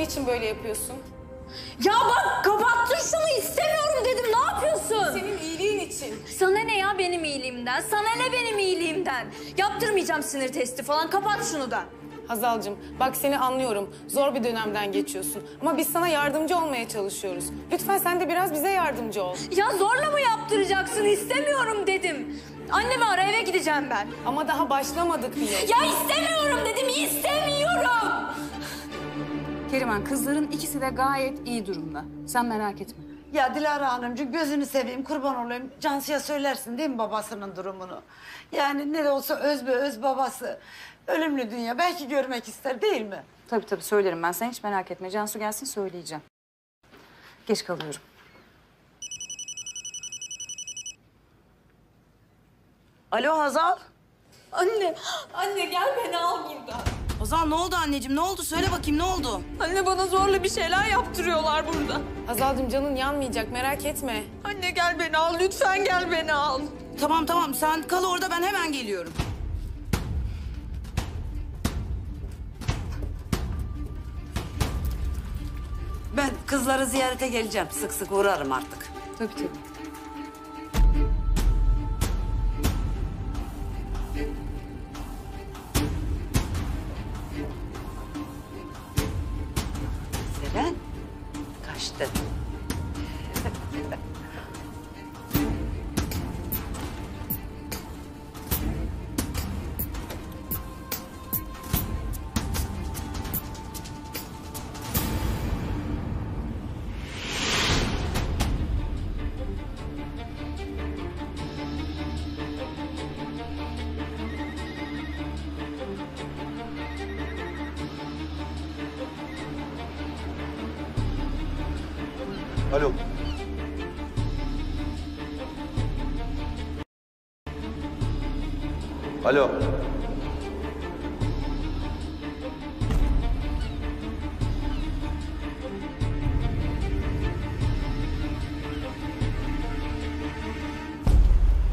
Niçin böyle yapıyorsun? Ya bak kapattın şunu istemiyorum dedim ne yapıyorsun? Senin iyiliğin için. Sana ne ya benim iyiliğimden? Sana ne benim iyiliğimden? Yaptırmayacağım sinir testi falan kapat şunu da. Hazal'cığım bak seni anlıyorum. Zor bir dönemden geçiyorsun. Ama biz sana yardımcı olmaya çalışıyoruz. Lütfen sen de biraz bize yardımcı ol. Ya zorla mı yaptıracaksın istemiyorum dedim. Annemi ara eve gideceğim ben. Ama daha başlamadık bile. Ya istemiyorum dedim istemiyorum. Keriman kızların ikisi de gayet iyi durumda. Sen merak etme. Ya Dilara Hanımcığım gözünü seveyim kurban olayım. Cansu'ya söylersin değil mi babasının durumunu? Yani ne de olsa öz be öz babası. Ölümlü dünya belki görmek ister değil mi? Tabii tabii söylerim ben. Sen hiç merak etme. Cansu gelsin söyleyeceğim. Geç kalıyorum. Alo Hazal. Anne, anne gel beni al buradan. Ozan ne oldu anneciğim? Ne oldu? Söyle bakayım ne oldu? Anne bana zorla bir şeyler yaptırıyorlar burada. Hazal'cığım canın yanmayacak merak etme. Anne gel beni al lütfen gel beni al. Tamam tamam sen kal orada ben hemen geliyorum. Ben kızları ziyarete geleceğim. Sık sık uğrarım artık. Tabii tabii. Kaçtı.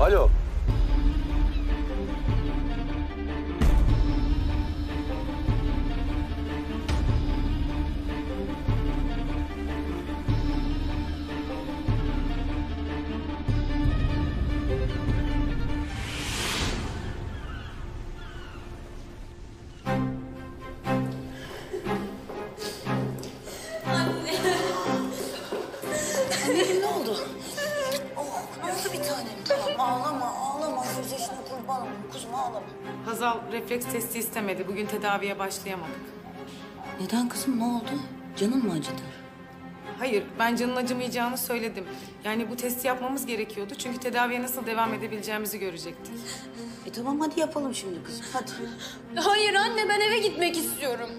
Alo. Anneciğim refleks testi istemedi. Bugün tedaviye başlayamadık. Neden kızım ne oldu? Canın mı acıdı? Hayır, ben canın acımayacağını söyledim. Yani bu testi yapmamız gerekiyordu. Çünkü tedaviye nasıl devam edebileceğimizi görecektik. E tamam hadi yapalım şimdi kızım hadi. Hayır anne ben eve gitmek istiyorum.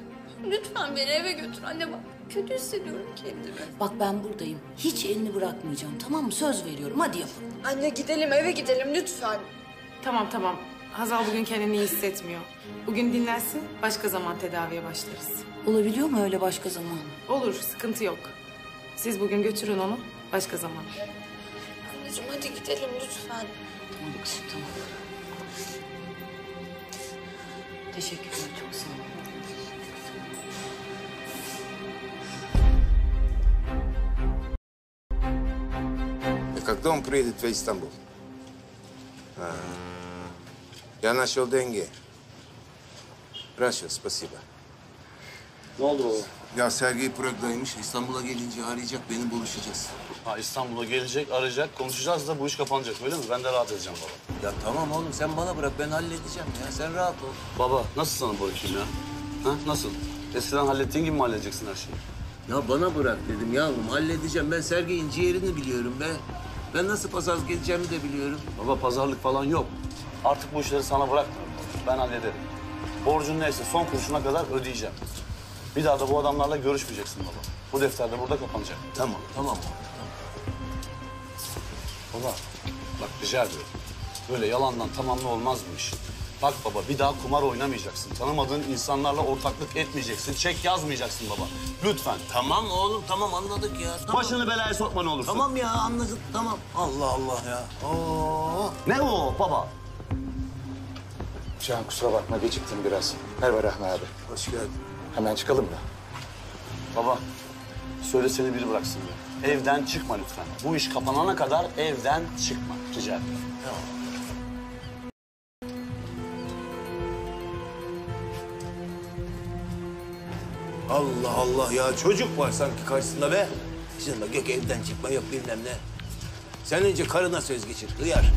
Lütfen beni eve götür anne bak. Kötü hissediyorum kendimi. Bak ben buradayım. Hiç elini bırakmayacağım tamam mı? Söz veriyorum hadi yapalım. Anne gidelim eve gidelim lütfen. Tamam tamam. Hazal bugün kendini iyi hissetmiyor. Bugün dinlensin, başka zaman tedaviye başlarız. Olabiliyor mu öyle başka zaman? Olur, sıkıntı yok. Siz bugün götürün onu, başka zaman. Anneciğim hadi gidelim lütfen. Tamam kızım tamam. Teşekkür ederim çok sağ ol. И когда он приедет в Истанбул? А, я нашел деньги. Хорошо, спасибо. Ne oldu baba? Ya Sergey Prag'daymış. İstanbul'a gelince arayacak, beni buluşacağız. Ha İstanbul'a gelecek, arayacak, konuşacağız da bu iş kapanacak öyle mi? Ben de rahat edeceğim baba. Ya tamam oğlum sen bana bırak ben halledeceğim ya. Sen rahat ol. Baba nasıl sana bırakayım ya? Ha nasıl? Eskiden hallettiğin gibi mi halledeceksin her şeyi? Ya bana bırak dedim yavrum halledeceğim. Ben Sergey'in ciğerini biliyorum be. Ben nasıl pasaz geleceğimi de biliyorum. Baba pazarlık falan yok. Artık bu işleri sana bırakmıyorum. baba. Ben hallederim. Borcun neyse son kuruşuna kadar ödeyeceğim. Bir daha da bu adamlarla görüşmeyeceksin baba. Bu defter de burada kapanacak. Tamam tamam. Baba bak rica ediyorum. Böyle yalandan tamamlı olmaz bu iş. Bak baba bir daha kumar oynamayacaksın. Tanımadığın insanlarla ortaklık etmeyeceksin. Çek yazmayacaksın baba. Lütfen. Tamam oğlum tamam anladık ya. Tamam. Başını belaya sokma ne olursun. Tamam ya anladık tamam. Allah Allah ya. Oo. Ne o baba? Can kusura bakma geciktim biraz. Merhaba Rahmi abi. Hoş geldin. Hemen çıkalım mı? Baba, söyle seni biri bıraksın ya. Evden çıkma lütfen. Bu iş kapanana kadar evden çıkma. Rica ederim. Allah Allah ya çocuk var sanki karşısında be. Şimdi yok evden çıkma yok bilmem ne. Sen önce karına söz geçir hıyar.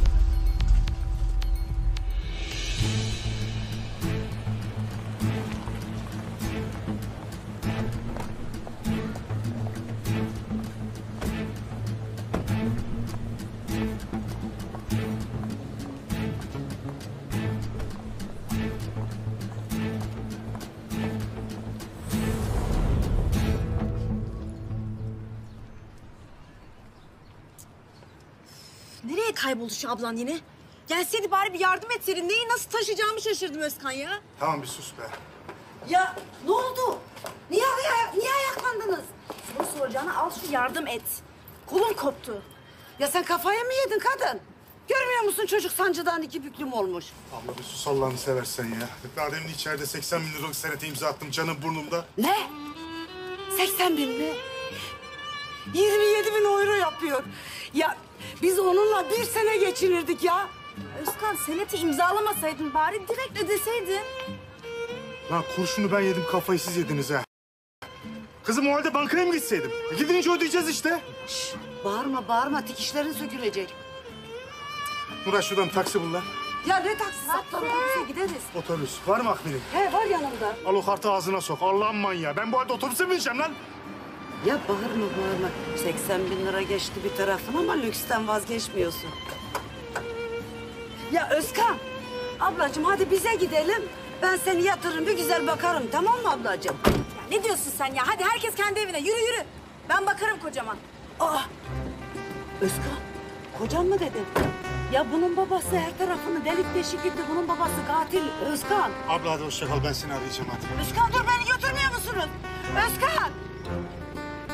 Kayboldu şu ablan yine? Gelseydi bari bir yardım etseydin. Neyi nasıl taşıyacağımı şaşırdım Özkan ya. Tamam bir sus be. Ya ne oldu? Niye, aya- niye ayaklandınız? Soru soracağına al şu yardım et. Kolum koptu. Ya sen kafaya mı yedin kadın? Görmüyor musun çocuk sancıdan iki büklüm olmuş. Abla bir sus Allah'ını seversen ya. Daha demin içeride 80 bin liralık senete imza attım canım burnumda. Ne? 80 bin mi? 27 bin euro yapıyor. Ya biz onunla bir sene geçinirdik ya. Özkan seneti imzalamasaydın bari direkt ödeseydin. Lan kurşunu ben yedim kafayı siz yediniz ha. Kızım o halde bankaya mı gitseydim? E gidince ödeyeceğiz işte. Bağırma bağırma dikişlerin sökülecek. Murat şuradan taksi bul lan. Ya ne taksi saplan otobüse gideriz. Otobüs. Var mı Akbil'in? He var yanımda. Al o kartı ağzına sok. Allah'ın manyağı. Ben bu halde otobüse mi bineceğim lan? Ya bağırma bağırma. 80 bin lira geçti bir tarafın ama lüksten vazgeçmiyorsun. Ya Özkan, ablacığım hadi bize gidelim. Ben seni yatırırım bir güzel bakarım tamam mı ablacığım? Ya ne diyorsun sen ya? Hadi herkes kendi evine. Yürü yürü. Ben bakarım kocama. Aa, Özkan, kocan mı dedin? Ya bunun babası her tarafını delik deşik etti. Bunun babası katil Özkan. Abla hadi hoşça kal. Ben seni arayacağım hadi. Özkan dur beni götürmüyor musunuz? Özkan!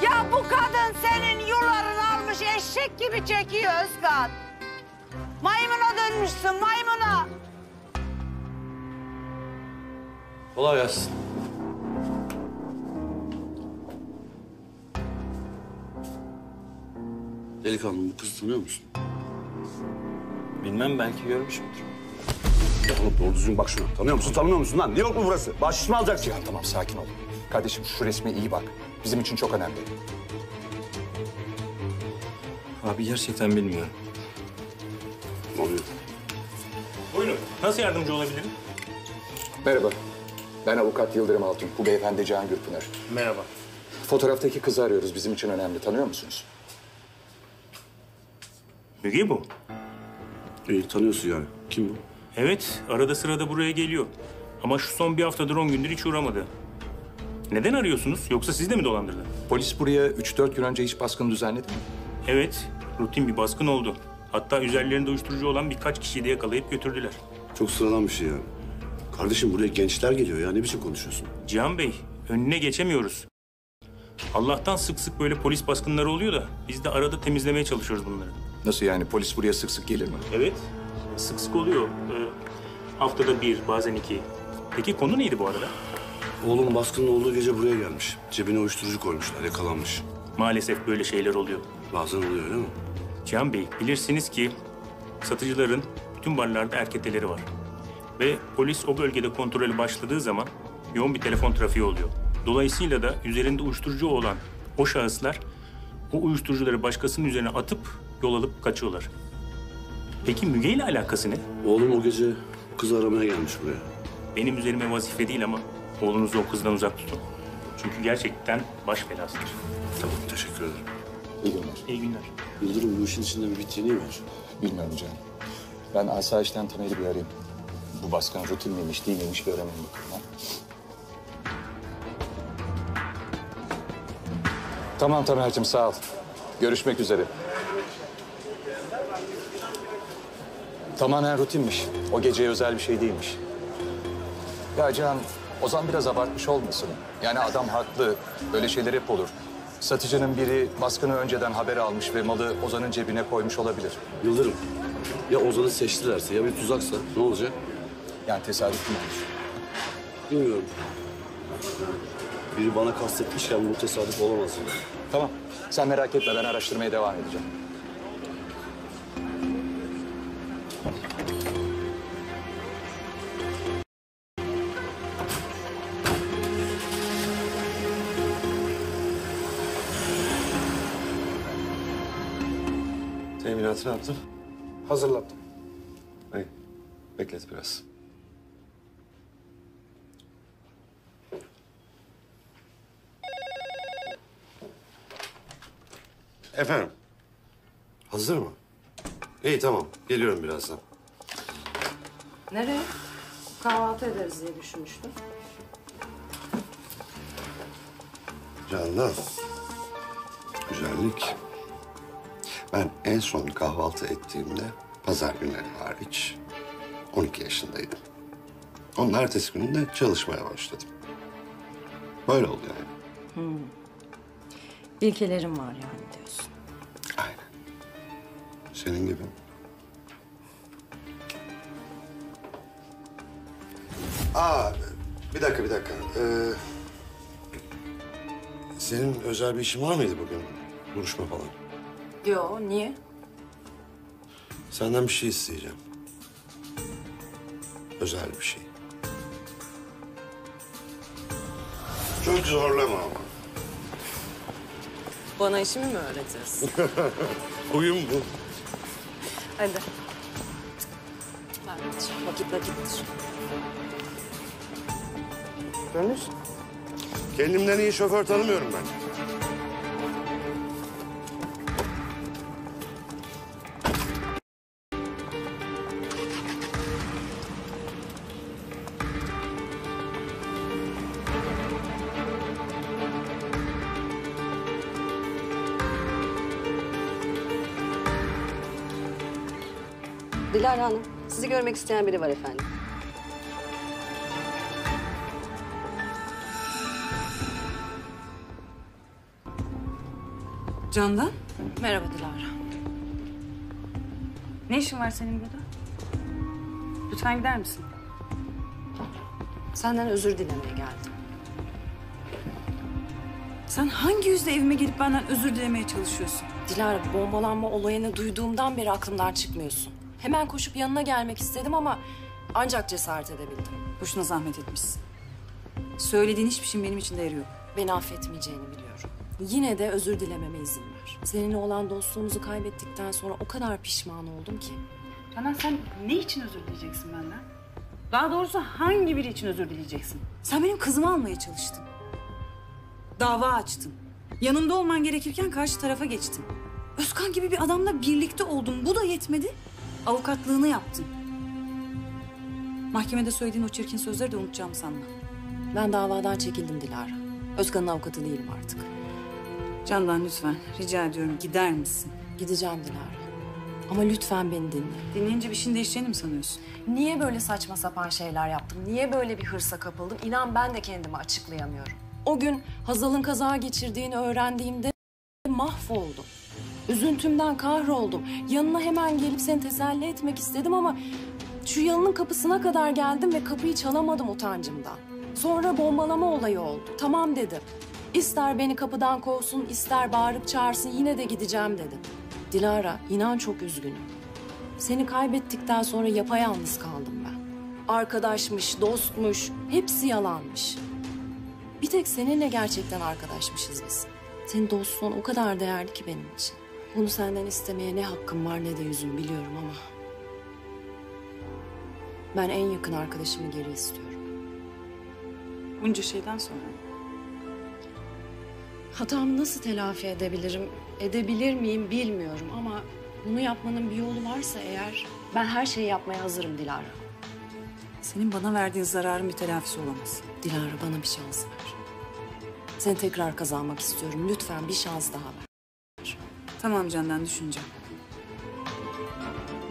Ya bu kadın senin yularını almış eşek gibi çekiyor Özkan. Maymuna dönmüşsün maymuna. Kolay gelsin. Delikanlı bu kızı tanıyor musun? Bilmem belki görmüşümdür. Ya oğlum doğru düzgün bak şuna. Tanıyor musun, tanımıyor musun lan? New York mu burası? Bahşiş mi alacaksın? Cihan tamam sakin ol. Kardeşim şu resme iyi bak. Bizim için çok önemli. Abi gerçekten bilmiyorum. Ne oluyor? Buyurun. Nasıl yardımcı olabilirim? Merhaba. Ben avukat Yıldırım Altun. Bu beyefendi Cihan Gürpınar. Merhaba. Fotoğraftaki kızı arıyoruz. Bizim için önemli. Tanıyor musunuz? Müge bu. İyi tanıyorsun yani. Kim bu? Evet, arada sırada buraya geliyor. Ama şu son bir haftadır on gündür hiç uğramadı. Neden arıyorsunuz? Yoksa siz de mi dolandırdı? Polis buraya 3-4 gün önce hiç baskın düzenledi mi? Evet, rutin bir baskın oldu. Hatta üzerlerinde uyuşturucu olan birkaç kişiyi de yakalayıp götürdüler. Çok sıradan bir şey yani. Kardeşim buraya gençler geliyor ya. Ne biçim konuşuyorsun? Cihan Bey, önüne geçemiyoruz. Allah'tan sık sık böyle polis baskınları oluyor da biz de arada temizlemeye çalışıyoruz bunları. Nasıl yani? Polis buraya sık sık gelir mi? Evet, sık sık oluyor. Ee, haftada bir, bazen iki. Peki konu neydi bu arada? Oğlum baskının olduğu gece buraya gelmiş. Cebine uyuşturucu koymuşlar, yakalanmış. Maalesef böyle şeyler oluyor. Bazen oluyor öyle mi? Cihan Bey, bilirsiniz ki satıcıların bütün barlarda erketeleri var. Ve polis o bölgede kontrolü başladığı zaman yoğun bir telefon trafiği oluyor. Dolayısıyla da üzerinde uyuşturucu olan o şahıslar o uyuşturucuları başkasının üzerine atıp yol alıp kaçıyorlar. Peki Müge ile alakası ne? Oğlum o gece kızı aramaya gelmiş buraya. Benim üzerime vazife değil ama oğlunuzu o kızdan uzak tutun. Çünkü gerçekten baş belasıdır. Tamam, teşekkür ederim. İyi günler. İyi günler. Yıldırım bu işin içinde bir bit yeniği var. Bilmiyorum Cihan. Ben asayişten Taner'i bir arayayım. Bu baskın rutin miymiş değil miymiş bir öğreneyim bakalım. Ha? Tamam Tamer'cim sağ ol. Görüşmek üzere. Tamamen rutinmiş. O geceye özel bir şey değilmiş. Ya Cihan, Ozan biraz abartmış olmasın? Yani adam haklı. Böyle şeyler hep olur. Satıcının biri baskını önceden haber almış ve malı Ozan'ın cebine koymuş olabilir. Yıldırım, ya Ozan'ı seçtilerse ya bir tuzaksa ne olacak? Yani tesadüf mü olur? Bilmiyorum. Biri bana kastetmişken bu tesadüf olamaz yani. Tamam. Sen merak etme ben araştırmaya devam edeceğim. Ne yaptın? Hazırladım. İyi. Beklet biraz. Efendim? Hazır mı? İyi tamam. Geliyorum birazdan. Nereye? Kahvaltı ederiz diye düşünmüştüm. Candan. Güzellik. Ben en son kahvaltı ettiğimde pazar günleri hariç 12 yaşındaydım. Onun ertesi gününde çalışmaya başladım. Böyle oldu yani. Hmm. İlkelerim var yani diyorsun. Senin gibi. Aa, bir dakika, bir dakika. Ee, senin özel bir işin var mıydı bugün? Duruşma falan. Yo, niye? Senden bir şey isteyeceğim. Özel bir şey. Çok zorlama ama. Bana işimi mi öğretirsin? Huyum bu. Hadi. Evet, vakit vakittir. Dönüş. Kendimden iyi şoför tanımıyorum ben. Dilara Hanım, sizi görmek isteyen biri var efendim. Candan, Merhaba Dilara. ne işin var senin burada? Lütfen gider misin? Senden özür dilemeye geldim. Sen hangi yüzle evime gelip benden özür dilemeye çalışıyorsun? Dilara bombalanma olayını duyduğumdan beri aklımdan çıkmıyorsun. Hemen koşup yanına gelmek istedim ama ancak cesaret edebildim. Boşuna zahmet etmişsin. Söylediğin hiçbir şey benim için değeri yok. Beni affetmeyeceğini biliyorum. Yine de özür dilememe izin ver. Seninle olan dostluğumuzu kaybettikten sonra o kadar pişman oldum ki. Canan sen ne için özür dileyeceksin benden? Daha doğrusu hangi biri için özür dileyeceksin? Sen benim kızımı almaya çalıştın. Dava açtın. Yanımda olman gerekirken karşı tarafa geçtin. Özkan gibi bir adamla birlikte oldun. Bu da yetmedi. Avukatlığını yaptın. Mahkemede söylediğin o çirkin sözleri de unutacağım sanma. Ben davadan çekildim Dilara. Özkan'ın avukatı değilim artık. Candan lütfen rica ediyorum gider misin? Gideceğim Dilara. Ama lütfen beni dinle. Dinleyince bir şeyin değişeceğini mi sanıyorsun? Niye böyle saçma sapan şeyler yaptım? Niye böyle bir hırsa kapıldım? İnan ben de kendimi açıklayamıyorum. O gün Hazal'ın kaza geçirdiğini öğrendiğimde mahvoldum. Üzüntümden kahroldum. Yanına hemen gelip seni teselli etmek istedim ama şu yanının kapısına kadar geldim ve kapıyı çalamadım utancımdan. Sonra bombalama olayı oldu. Tamam dedim. İster beni kapıdan kovsun, ister bağırıp çağırsın yine de gideceğim dedim. Dilara, inan çok üzgünüm. Seni kaybettikten sonra yapayalnız kaldım ben. Arkadaşmış, dostmuş, hepsi yalanmış. Bir tek seninle gerçekten arkadaşmışız biz. Senin dostluğun o kadar değerli ki benim için. Bunu senden istemeye ne hakkım var ne de yüzüm biliyorum ama... Ben en yakın arkadaşımı geri istiyorum. Bunca şeyden sonra. Hatamı nasıl telafi edebilirim, edebilir miyim bilmiyorum ama... Bunu yapmanın bir yolu varsa eğer ben her şeyi yapmaya hazırım Dilara. Senin bana verdiğin zararın bir telafisi olamaz. Dilara bana bir şans ver. Seni tekrar kazanmak istiyorum. Lütfen bir şans daha ver. Tamam Candan düşüneceğim.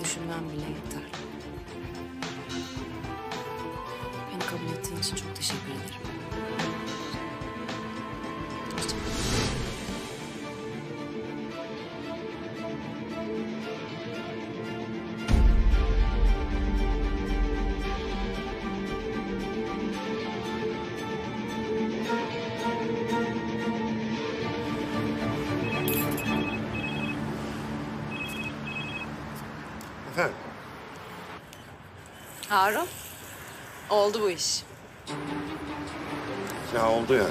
Düşünmem bile yeter. Beni kabul ettiğin için çok teşekkür ederim. Harun, oldu bu iş. Ya oldu ya.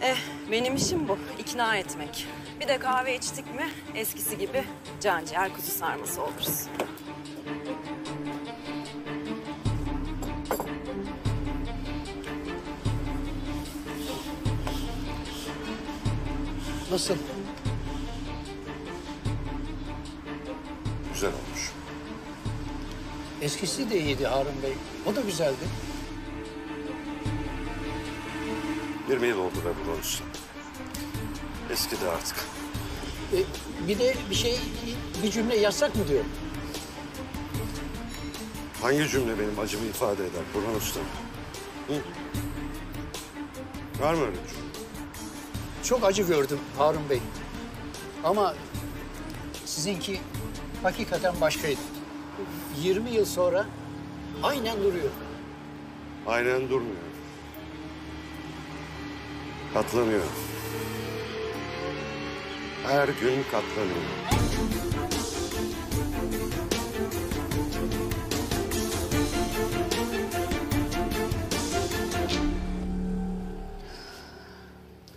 Eh, benim işim bu. ikna etmek. Bir de kahve içtik mi eskisi gibi canciğer kuzu sarması oluruz. Nasıl? Güzel olmuş. Eskisi de iyiydi Harun Bey. O da güzeldi. 20 yıl oldu be bu Usta. Eskidi artık. E, bir de bir şey, bir cümle yazsak mı diyor. Hangi cümle benim acımı ifade eder Burhan Usta? Hı? Var mı öyle bir cümle? Çok acı gördüm Harun Bey. Ama sizinki hakikaten başkaydı. 20 yıl sonra aynen duruyor. Aynen durmuyor. Katlanıyor. Her gün katlanıyor.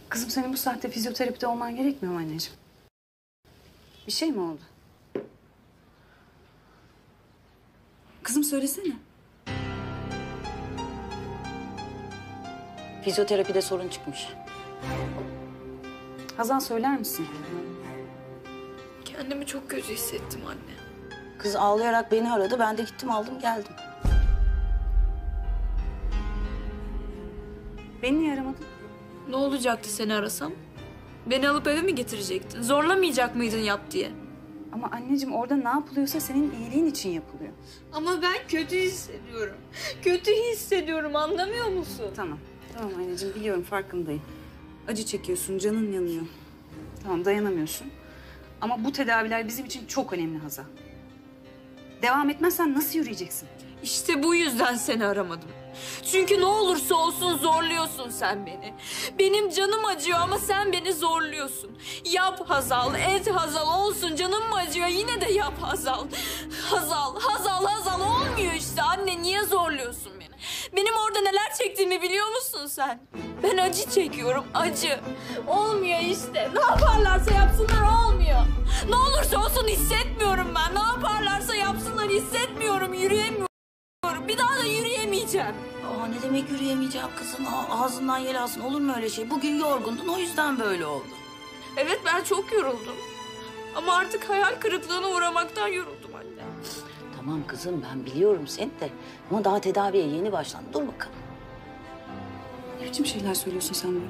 Kızım senin bu saatte fizyoterapide olman gerekmiyor mu anneciğim? Bir şey mi oldu? Kızım söylesene. Fizyoterapide sorun çıkmış. Hazan söyler misin? Kendimi çok kötü hissettim anne. Kız ağlayarak beni aradı. Ben de gittim aldım geldim. Beni niye aramadın? Ne olacaktı seni arasam? Beni alıp eve mi getirecektin? Zorlamayacak mıydın yap diye? Ama anneciğim orada ne yapılıyorsa senin iyiliğin için yapılıyor. Ama ben kötü hissediyorum. Kötü hissediyorum anlamıyor musun? Tamam. Tamam anneciğim biliyorum farkındayım. Acı çekiyorsun, canın yanıyor. Tamam dayanamıyorsun. Ama bu tedaviler bizim için çok önemli Hazal. Devam etmezsen nasıl yürüyeceksin? İşte bu yüzden seni aramadım. Çünkü ne olursa olsun zorluyorsun sen beni. Benim canım acıyor ama sen beni zorluyorsun. Yap Hazal, et Hazal olsun canım mı acıyor yine de yap Hazal. Hazal, Hazal, Hazal olmuyor işte anne niye zorluyorsun beni? Benim orada neler çektiğimi biliyor musun sen? Ben acı çekiyorum acı. Olmuyor işte. Ne yaparlarsa yapsınlar olmuyor. Ne olursa olsun hissetmiyorum ben. Ne yaparlarsa yapsınlar hissetmiyorum, yürüyemiyorum. Bir daha da yürüyemeyeceğim. Aa, ne demek yürüyemeyeceğim kızım? Aa, ağzından yel alsın. Olur mu öyle şey? Bugün yorgundun o yüzden böyle oldu. Evet ben çok yoruldum. Ama artık hayal kırıklığına uğramaktan yoruldum anne. Tamam kızım ben biliyorum seni de. Ama daha tedaviye yeni başlandı. Dur bakalım. Ne biçim şeyler söylüyorsun sen böyle?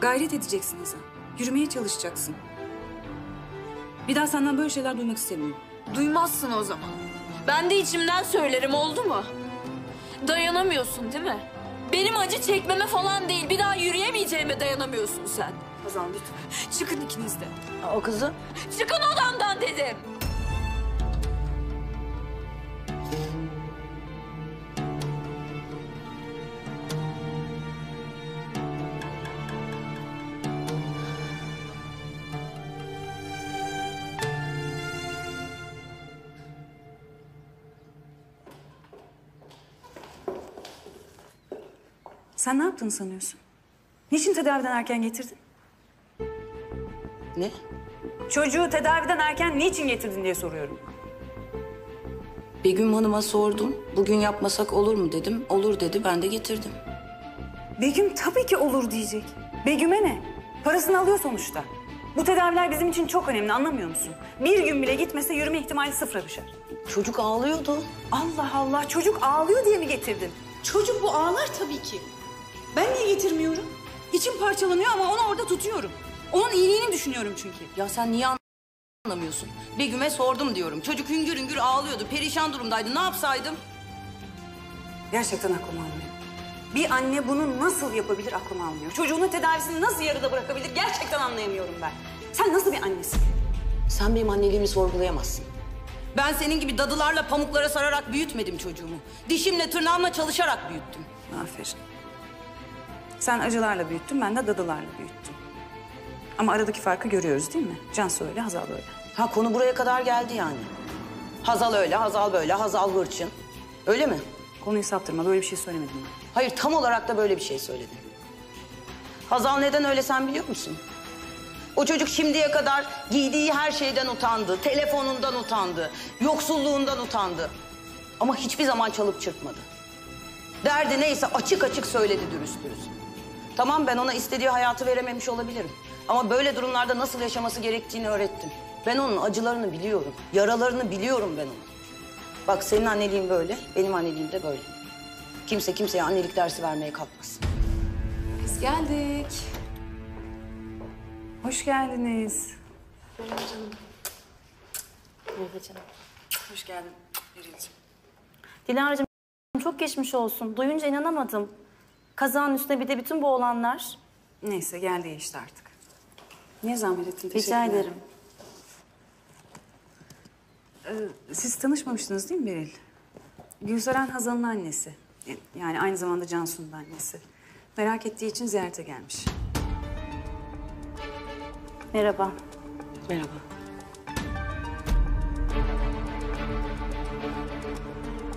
Gayret edeceksin Hazal. Yürümeye çalışacaksın. Bir daha senden böyle şeyler duymak istemiyorum. Duymazsın o zaman. Ben de içimden söylerim oldu mu? Dayanamıyorsun değil mi? Benim acı çekmeme falan değil. Bir daha yürüyemeyeceğime dayanamıyorsun sen. Hazal lütfen. Çıkın ikiniz de. O kızı Çıkın odamdan dedim. Sen ne yaptığını sanıyorsun? Niçin tedaviden erken getirdin? ne? Çocuğu tedaviden erken niçin getirdin diye soruyorum. Begüm Hanım'a sordum. Bugün yapmasak olur mu dedim. Olur dedi ben de getirdim. Begüm tabii ki olur diyecek. Begüm'e ne? Parasını alıyor sonuçta. Bu tedaviler bizim için çok önemli anlamıyor musun? Bir gün bile gitmese yürüme ihtimali sıfıra düşer. Çocuk ağlıyordu. Allah Allah çocuk ağlıyor diye mi getirdin? Çocuk bu ağlar tabii ki. Ben niye getirmiyorum? İçim parçalanıyor ama onu orada tutuyorum. Onun iyiliğini düşünüyorum çünkü. Ya sen niye anlamıyorsun? Begüm'e sordum diyorum. Çocuk hüngür hüngür ağlıyordu. Perişan durumdaydı. Ne yapsaydım? Gerçekten aklım almıyor. Bir anne bunu nasıl yapabilir aklım almıyor. Çocuğunun tedavisini nasıl yarıda bırakabilir gerçekten anlayamıyorum ben. Sen nasıl bir annesin? Sen benim anneliğimi sorgulayamazsın. Ben senin gibi dadılarla pamuklara sararak büyütmedim çocuğumu. Dişimle tırnağımla çalışarak büyüttüm. Aferin. Sen acılarla büyüttün, ben de dadılarla büyüttüm. Ama aradaki farkı görüyoruz değil mi? Cansu öyle, Hazal öyle. Ha konu buraya kadar geldi yani. Hazal öyle, Hazal böyle, Hazal hırçın. Öyle mi? Konuyu saptırma. Böyle bir şey söylemedim ben. Hayır, tam olarak da böyle bir şey söyledin. Hazal neden öyle sen biliyor musun? O çocuk şimdiye kadar giydiği her şeyden utandı, telefonundan utandı, yoksulluğundan utandı. Ama hiçbir zaman çalıp çırpmadı. Derdi neyse açık açık söyledi dürüst dürüst. Tamam ben ona istediği hayatı verememiş olabilirim. Ama böyle durumlarda nasıl yaşaması gerektiğini öğrettim. Ben onun acılarını biliyorum, yaralarını biliyorum ben onun. Bak senin anneliğin böyle, benim anneliğim de böyle. Kimse kimseye annelik dersi vermeye kalkmasın. Biz geldik. Hoş geldiniz. Merhaba canım. Merhaba canım. Hoş geldin Beril'ciğim. Dilara'cığım çok geçmiş olsun. Duyunca inanamadım. Kazanın üstüne bir de bütün bu olanlar. Neyse geldi işte artık. Niye zahmet ettin? Rica Teşekkürler. ederim. Ee, siz tanışmamıştınız değil mi Beril? Gülseren Hazal'ın annesi. Yani aynı zamanda Cansu'nun da annesi. Merak ettiği için ziyarete gelmiş. Merhaba. Merhaba.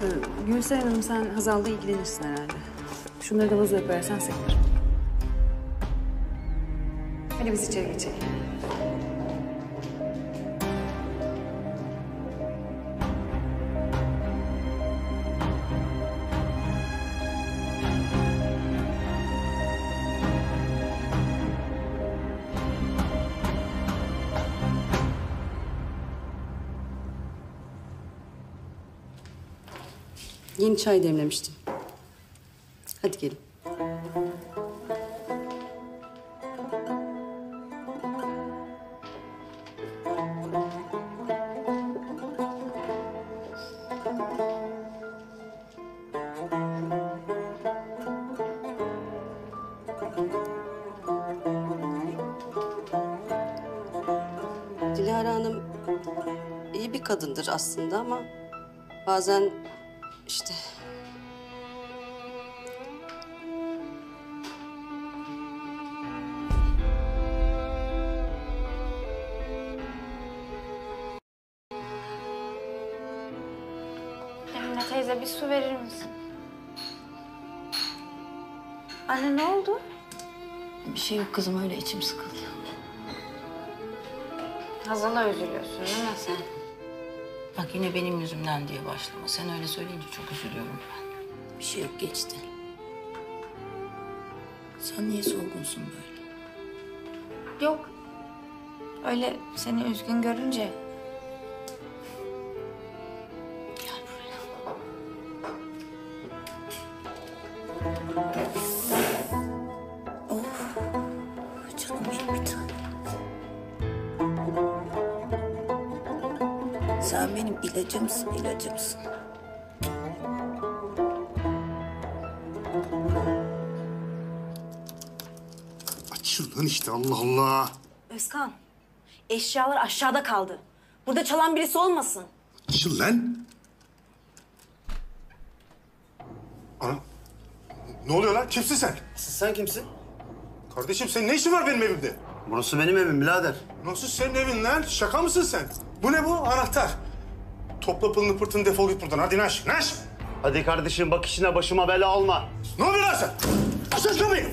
Ee, Gülseren Hanım sen Hazal'la ilgilenirsin herhalde. Şunları da vazoya koyarsan sevinirim. Hadi biz içeri geçelim. Yeni çay demlemiştim. Hadi gelin. Dilara Hanım iyi bir kadındır aslında ama bazen işte bir su verir misin? Anne ne oldu? Bir şey yok kızım öyle içim sıkıldı. Hazal'a üzülüyorsun değil mi sen? Bak yine benim yüzümden diye başlama. Sen öyle söyleyince çok üzülüyorum ben. Bir şey yok geçti. Sen niye solgunsun böyle? Yok. Öyle seni üzgün görünce. İlacımsın. Açıl lan işte Allah Allah. Özkan, eşyalar aşağıda kaldı. Burada çalan birisi olmasın. Açıl lan. Ana. Ne oluyor lan? Kimsin sen? Sen kimsin? Kardeşim senin ne işin var benim evimde? Burası benim evim birader. Nasıl senin evin lan? Şaka mısın sen? Bu ne bu? Anahtar. Topla pılını pırtını defol git buradan. Hadi naş, naş. Hadi kardeşim bak işine başıma bela olma. Ne oluyor lan sen? Aç aç kapıyı.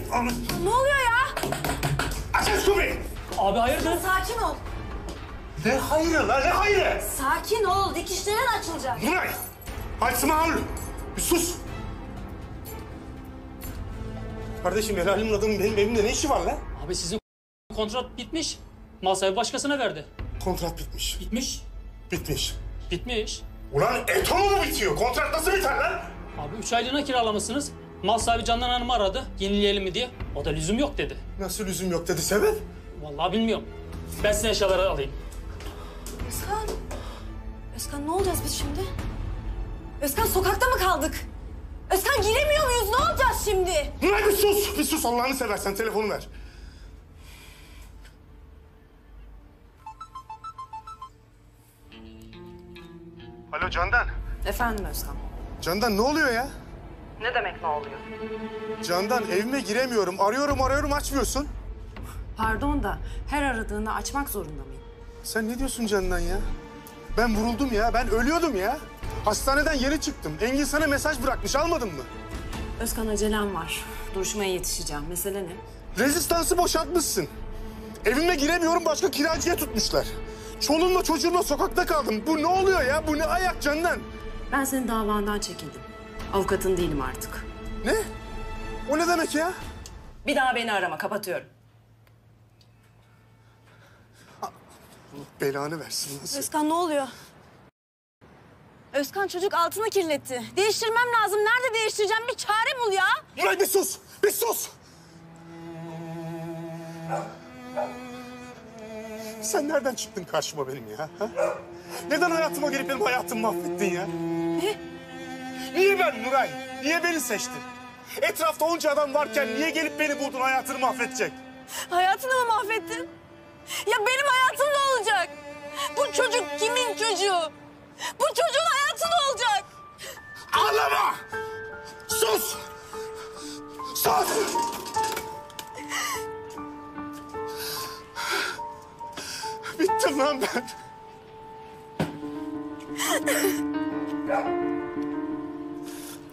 Ne oluyor ya? Aç aç kapıyı. Abi hayırdır? Sakin ol. Ne hayrı lan ne hayrı? Sakin ol. Dikişlerin açılacak. Nuray. Açsın al. Bir sus. Kardeşim el alemin adamın benim evimde ne işi var lan? Abi sizin kontrat bitmiş. Mal sahibi başkasına verdi. Kontrat bitmiş. Bitmiş. Bitmiş. Bitmiş. Ulan eto mu bitiyor? Kontrat nasıl biter lan? Abi üç aylığına kiralamışsınız. Mal sahibi Candan Hanım'ı aradı. Yenileyelim mi diye. O da lüzum yok dedi. Nasıl lüzum yok dedi sebep? Vallahi bilmiyorum. Ben size eşyaları alayım. Özkan. Özkan ne olacağız biz şimdi? Özkan sokakta mı kaldık? Özkan giremiyor muyuz? Ne yapacağız şimdi? Nuray bir sus. Bir sus Allah'ını seversen telefonu ver. Alo Candan. Efendim Özkan. Candan ne oluyor ya? Ne demek ne oluyor? Candan evime giremiyorum. Arıyorum arıyorum açmıyorsun. Pardon da her aradığında açmak zorunda mıyım? Sen ne diyorsun Candan ya? Ben vuruldum ya. Ben ölüyordum ya. Hastaneden yeni çıktım. Engin sana mesaj bırakmış. Almadın mı? Özkan acelem var. Duruşmaya yetişeceğim. Mesele ne? Rezistansı boşaltmışsın. Evime giremiyorum başka kiracıya tutmuşlar. Çoluğumla çocuğumla sokakta kaldım. Bu ne oluyor ya? Bu ne ayak candan? Ben senin davandan çekildim. Avukatın değilim artık. Ne? O ne demek ya? Bir daha beni arama. Kapatıyorum. Belanı versin nasıl? Özkan ne oluyor? Özkan çocuk altını kirletti. Değiştirmem lazım. Nerede değiştireceğim? Bir çare bul ya. Nuray bir sus! Bir sus! Sen nereden çıktın karşıma benim ya? ha? Neden hayatıma gelip benim hayatımı mahvettin ya? Ne? Niye ben Nuray? Niye beni seçtin? Etrafta onca adam varken niye gelip beni buldun hayatını mahvedecek? Hayatını mı mahvettin? Ya benim hayatım ne olacak? Bu çocuk kimin çocuğu? Bu çocuğun hayatı ne olacak? Ağlama! Sus! Sus! Bittim lan ben.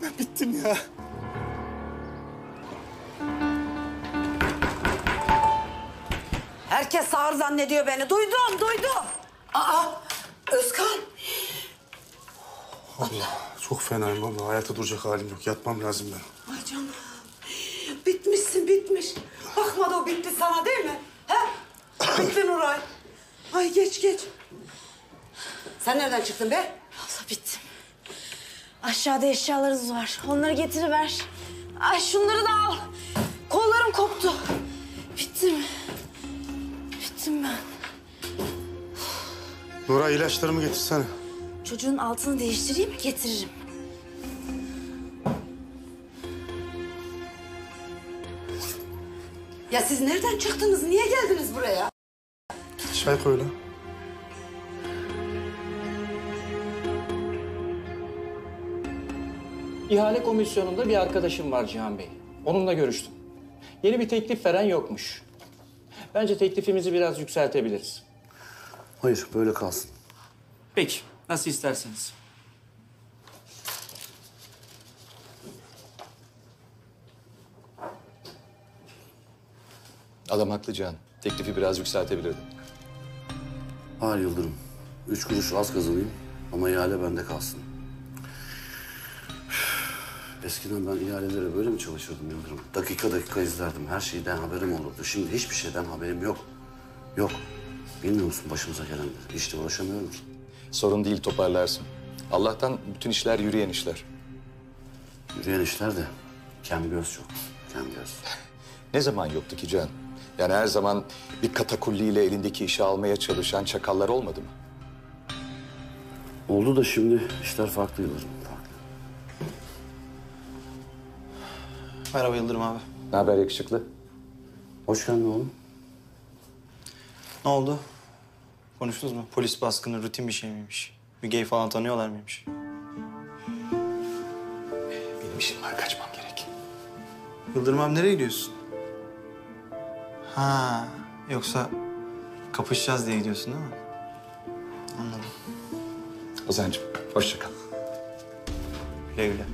Ben bittim ya. Herkes sağır zannediyor beni. Duydum, duydum. Aa, Özkan. Allah çok fenayım vallahi. Hayata duracak halim yok. Yatmam lazım ben. Ay canım. Bitmişsin, bitmiş. Bakmadı o bitti sana değil mi? He? Bitti Nuray. Ay geç, geç. Sen nereden çıktın be? Allah bittim. Aşağıda eşyalarınız var. Onları getiriver. Ay şunları da al. Kollarım koptu. Bittim. Bittim ben. Nuray ilaçlarımı getirsene. Çocuğun altını değiştireyim getiririm. Ya siz nereden çıktınız? Niye geldiniz buraya? Çay koy lan. İhale komisyonunda bir arkadaşım var Cihan Bey. Onunla görüştüm. Yeni bir teklif veren yokmuş. Bence teklifimizi biraz yükseltebiliriz. Hayır böyle kalsın. Peki, nasıl isterseniz. Adam haklı Can. Teklifi biraz yükseltebilirdim. Hayır Yıldırım. Üç kuruş az kazanayım ama ihale bende kalsın. Eskiden ben ihalelere böyle mi çalışırdım Yıldırım? Dakika dakika izlerdim. Her şeyden haberim olurdu. Şimdi hiçbir şeyden haberim yok. Yok. Bilmiyor musun başımıza gelenleri? İşte uğraşamıyorum ki. Sorun değil toparlarsın. Allah'tan bütün işler yürüyen işler. Yürüyen işler de kem göz çok. Kem göz. Ne zaman yoktu ki Can? Yani her zaman bir katakulliyle elindeki işi almaya çalışan çakallar olmadı mı? Oldu da şimdi işler farklı Yıldırım. Merhaba Yıldırım abi. Ne haber yakışıklı? Hoş geldin oğlum. Ne oldu? Konuştunuz mu? Polis baskını rutin bir şey miymiş? Müge'yi falan tanıyorlar mıymış? Benim işim var kaçmam gerek. Yıldırım abi nereye gidiyorsun? Ha, yoksa kapışacağız diye gidiyorsun değil mi? Anladım. Ozan'cığım hoşça kal. Güle güle.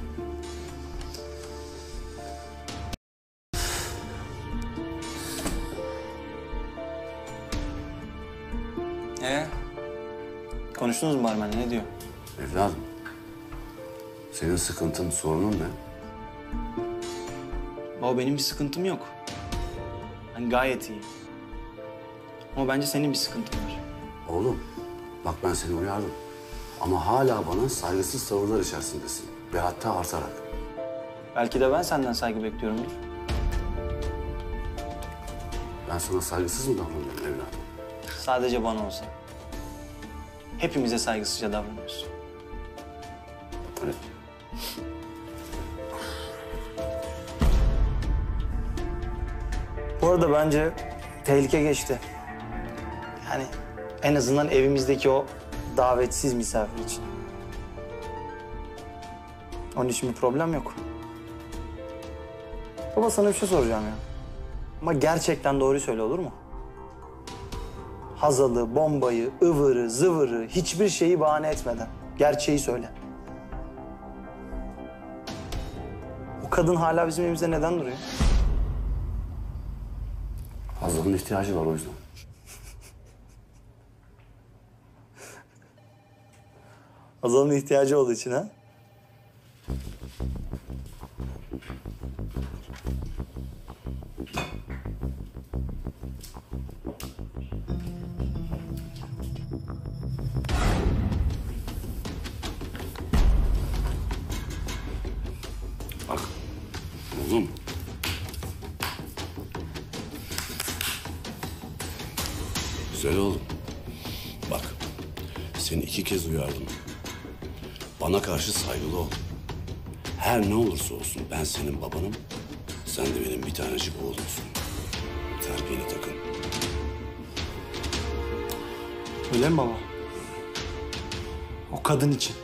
Ee, konuştunuz mu barmenle? Ne diyor? Evladım. Senin sıkıntın, sorunun ne? Baba benim bir sıkıntım yok. Ben gayet iyiyim. Ama bence senin bir sıkıntın var. Oğlum, bak ben seni uyardım. Ama hala bana saygısız tavırlar içerisindesin. Ve hatta artarak. Belki de ben senden saygı bekliyorumdur. Ben sana saygısız mı davranıyorum evladım? Sadece bana olsa. Hepimize saygısızca davranıyorsun. Evet. Bu arada bence tehlike geçti. Yani en azından evimizdeki o davetsiz misafir için. Onun için bir problem yok. Baba sana bir şey soracağım ya. Ama gerçekten doğruyu söyle olur mu? Hazal'ı, bombayı, ıvırı, zıvırı hiçbir şeyi bahane etmeden. Gerçeği söyle. O kadın hala bizim evimizde neden duruyor? Hazal'ın ihtiyacı var o yüzden. Hazal'ın ihtiyacı olduğu için ha? Bak oğlum. Güzel oğlum. Bak seni iki kez uyardım. Bana karşı saygılı ol. Her ne olursa olsun ben senin babanım. Sen de benim bir tanecik oğlumsun. Terbiyeni takın. Öyle mi baba? O kadın için.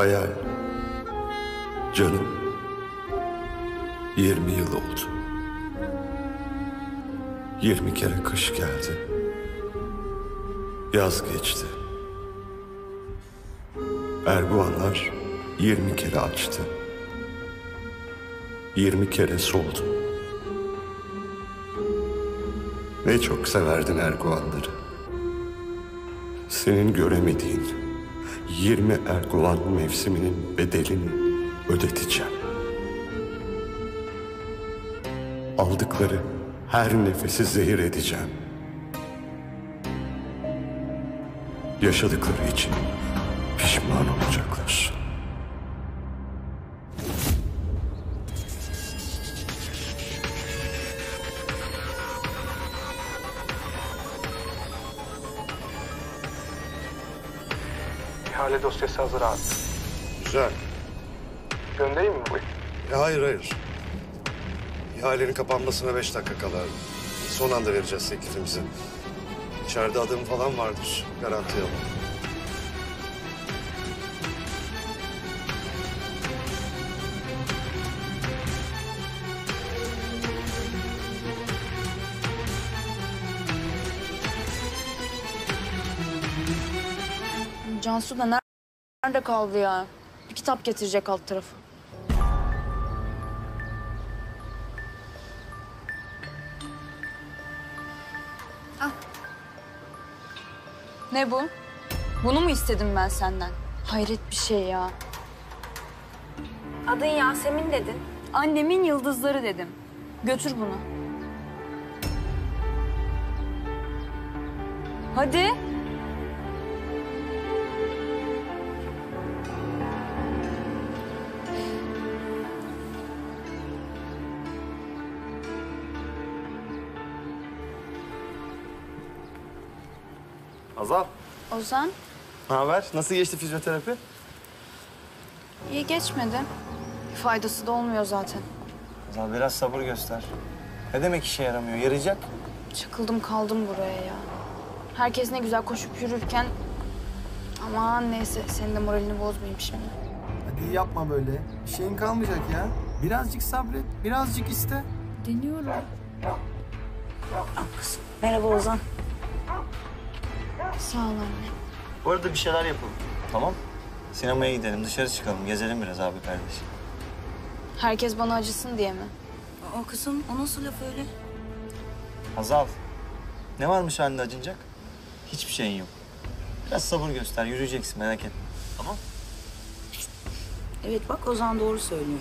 Hayal. Canım. 20 yıl oldu. 20 kere kış geldi. Yaz geçti. Erguvanlar 20 kere açtı. 20 kere soldu. Ne çok severdin Erguvanları. Senin göremediğin 20 Erguvan mevsiminin bedelini ödeteceğim. Aldıkları her nefesi zehir edeceğim. Yaşadıkları için pişman olacaklar. Dosyası hazır abi. Güzel. Göndereyim mi bu? E, hayır hayır. İhalenin kapanmasına beş dakika kala. Son anda vereceğiz teklifimizi. İçeride adım falan vardır. Garanti alalım. Cansu da ner- nerede kaldı ya? Bir kitap getirecek alt tarafı. Ah. Ne bu? Bunu mu istedim ben senden? Hayret bir şey ya. Adın Yasemin dedin. Annemin yıldızları dedim. Götür bunu. Hadi. Ozan, Ne haber? Nasıl geçti fizyoterapi? iyi geçmedi. Faydası da olmuyor zaten. Azal biraz sabır göster. Ne demek işe yaramıyor? Yarayacak. Çakıldım kaldım buraya ya. Herkes ne güzel koşup yürürken... Aman neyse senin de moralini bozmayayım şimdi. Hadi yapma böyle. Bir şeyin kalmayacak ya. Birazcık sabret, birazcık iste. Deniyorum. Merhaba Ozan. Sağ ol anne. Bu arada bir şeyler yapalım. Tamam. Sinemaya gidelim, dışarı çıkalım, gezelim biraz abi kardeşim. Herkes bana acısın diye mi? O kızım o nasıl laf öyle? Hazal, ne varmış halinde acınacak? Hiçbir şeyin yok. Biraz sabır göster, yürüyeceksin merak etme. Tamam? Evet bak Ozan doğru söylüyor.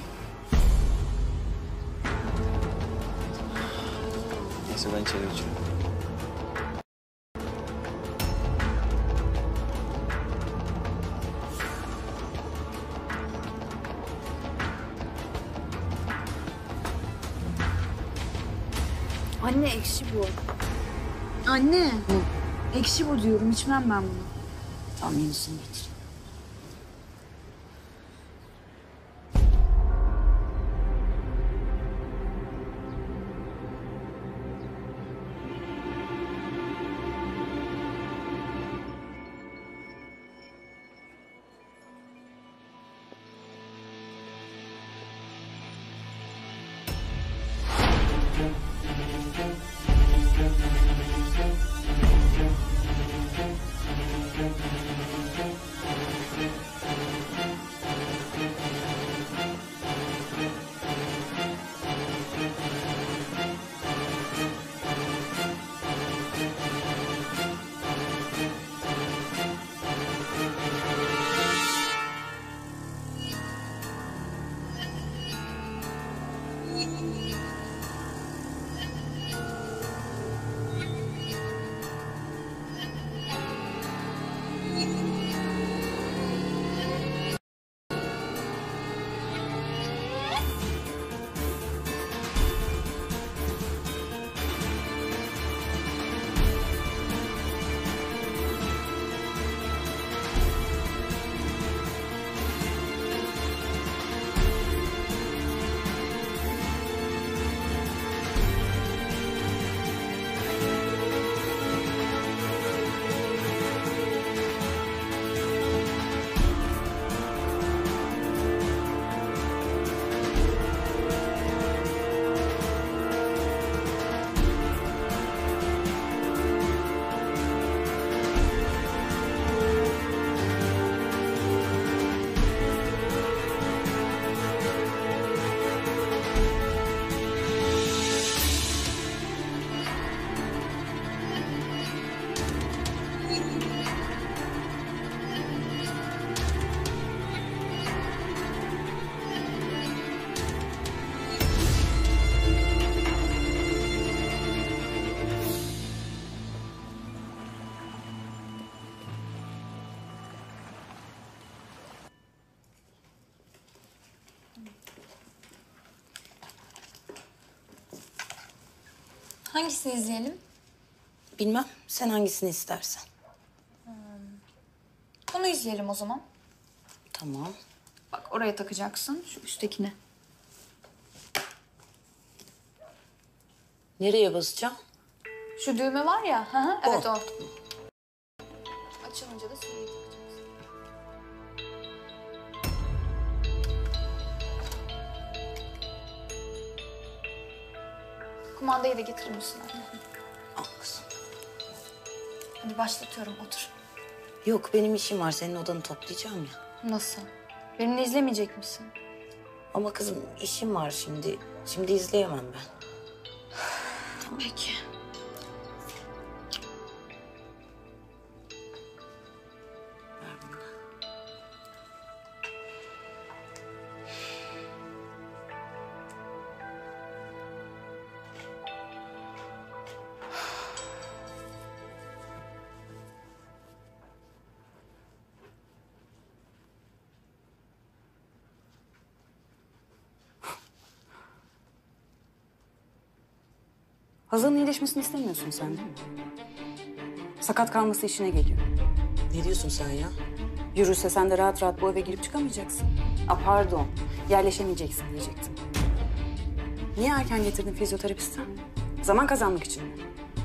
Neyse ben içeri geçiyorum. Ekşi bu. Anne. Ekşi bu diyorum. içmem ben bunu. Tamam yenisini Hangisini izleyelim? Bilmem. Sen hangisini istersen. Bunu izleyelim o zaman. Tamam. Bak oraya takacaksın, şu üsttekine. Nereye basacağım? Şu düğme var ya, hı hı, evet o. Kumandayı da getirir misin anne? Al kızım. Hadi başlatıyorum, otur. Yok benim işim var. Senin odanı toplayacağım ya. Nasıl? Benimle izlemeyecek misin? Ama kızım işim var şimdi. Şimdi izleyemem ben. Peki. Hazal'ın iyileşmesini istemiyorsun sen değil mi? Sakat kalması işine geliyor. Ne diyorsun sen ya? Yürürse sen de rahat rahat bu eve girip çıkamayacaksın. A pardon, yerleşemeyeceksin diyecektim. Niye erken getirdin fizyoterapisti? Zaman kazanmak için mi?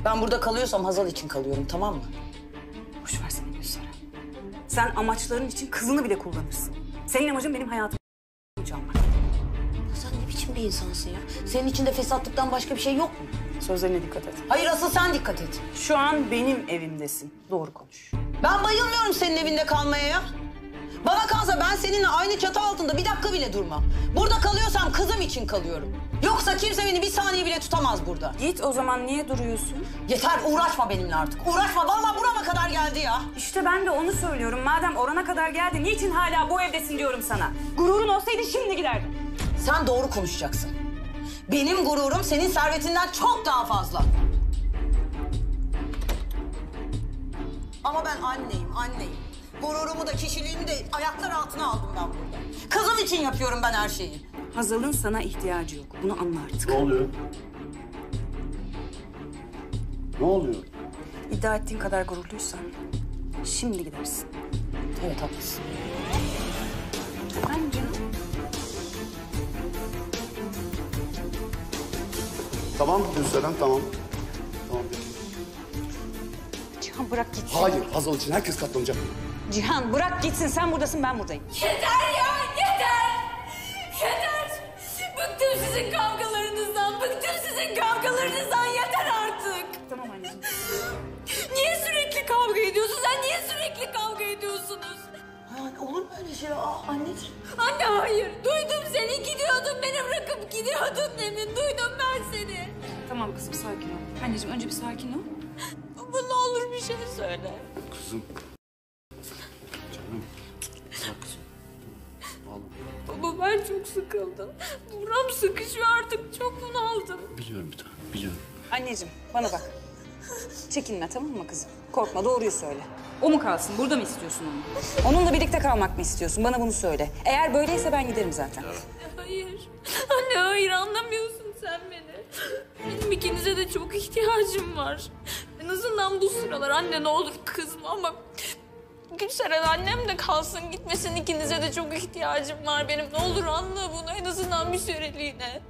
Ben burada kalıyorsam Hazal için kalıyorum tamam mı? Boş versene Gülseren. Sen amaçların için kızını bile kullanırsın. Senin amacın benim hayatımı çalmak. Sen ne biçim bir insansın ya? Senin içinde fesatlıktan başka bir şey yok mu? Sözlerine dikkat et. Hayır asıl sen dikkat et. Şu an benim evimdesin. Doğru konuş. Ben bayılmıyorum senin evinde kalmaya ya. Bana kalsa ben seninle aynı çatı altında bir dakika bile durmam. Burada kalıyorsam kızım için kalıyorum. Yoksa kimse beni bir saniye bile tutamaz burada. Git o zaman niye duruyorsun? Yeter uğraşma benimle artık. Uğraşma vallahi burama kadar geldi ya. İşte ben de onu söylüyorum. Madem orana kadar geldi niçin hala bu evdesin diyorum sana. Gururun olsaydı şimdi giderdin. Sen doğru konuşacaksın. Benim gururum senin servetinden çok daha fazla. Ama ben anneyim, anneyim. Gururumu da kişiliğimi de ayaklar altına aldım ben burada. Kızım için yapıyorum ben her şeyi. Hazal'ın sana ihtiyacı yok. Bunu anla artık. Ne oluyor? Ne oluyor? İddia ettiğin kadar gururluysan şimdi gidersin. Evet haklısın. Ben canım. Tamam Gülseren tamam. Tamam peki. Cihan bırak gitsin. Hayır Hazal için herkes katlanacak. Cihan bırak gitsin. Sen buradasın ben buradayım. Yeter ya yeter. Olur mu öyle şey? Aa, anneciğim. Anne hayır. Duydum seni gidiyordun. Beni bırakıp gidiyordun demin. Duydum ben seni. Tamam kızım sakin ol. Anneciğim önce bir sakin ol. Baba ne olur bir şey söyle. Kızım. Canım. Bırak kızım. Baba ben çok sıkıldım. Buram sıkışıyor artık. Çok bunaldım. Biliyorum bir tane biliyorum. Anneciğim bana bak. Çekinme tamam mı kızım? Korkma doğruyu söyle. O mu kalsın? Burada mı istiyorsun onu? Onunla birlikte kalmak mı istiyorsun? Bana bunu söyle. Eğer böyleyse ben giderim zaten. Hayır. Anne hayır anlamıyorsun sen beni. Benim ikinize de çok ihtiyacım var. En azından bu sıralar anne ne olur kızma ama... Gülseren annem de kalsın gitmesin ikinize de çok ihtiyacım var benim. Ne olur anla bunu en azından bir süreliğine.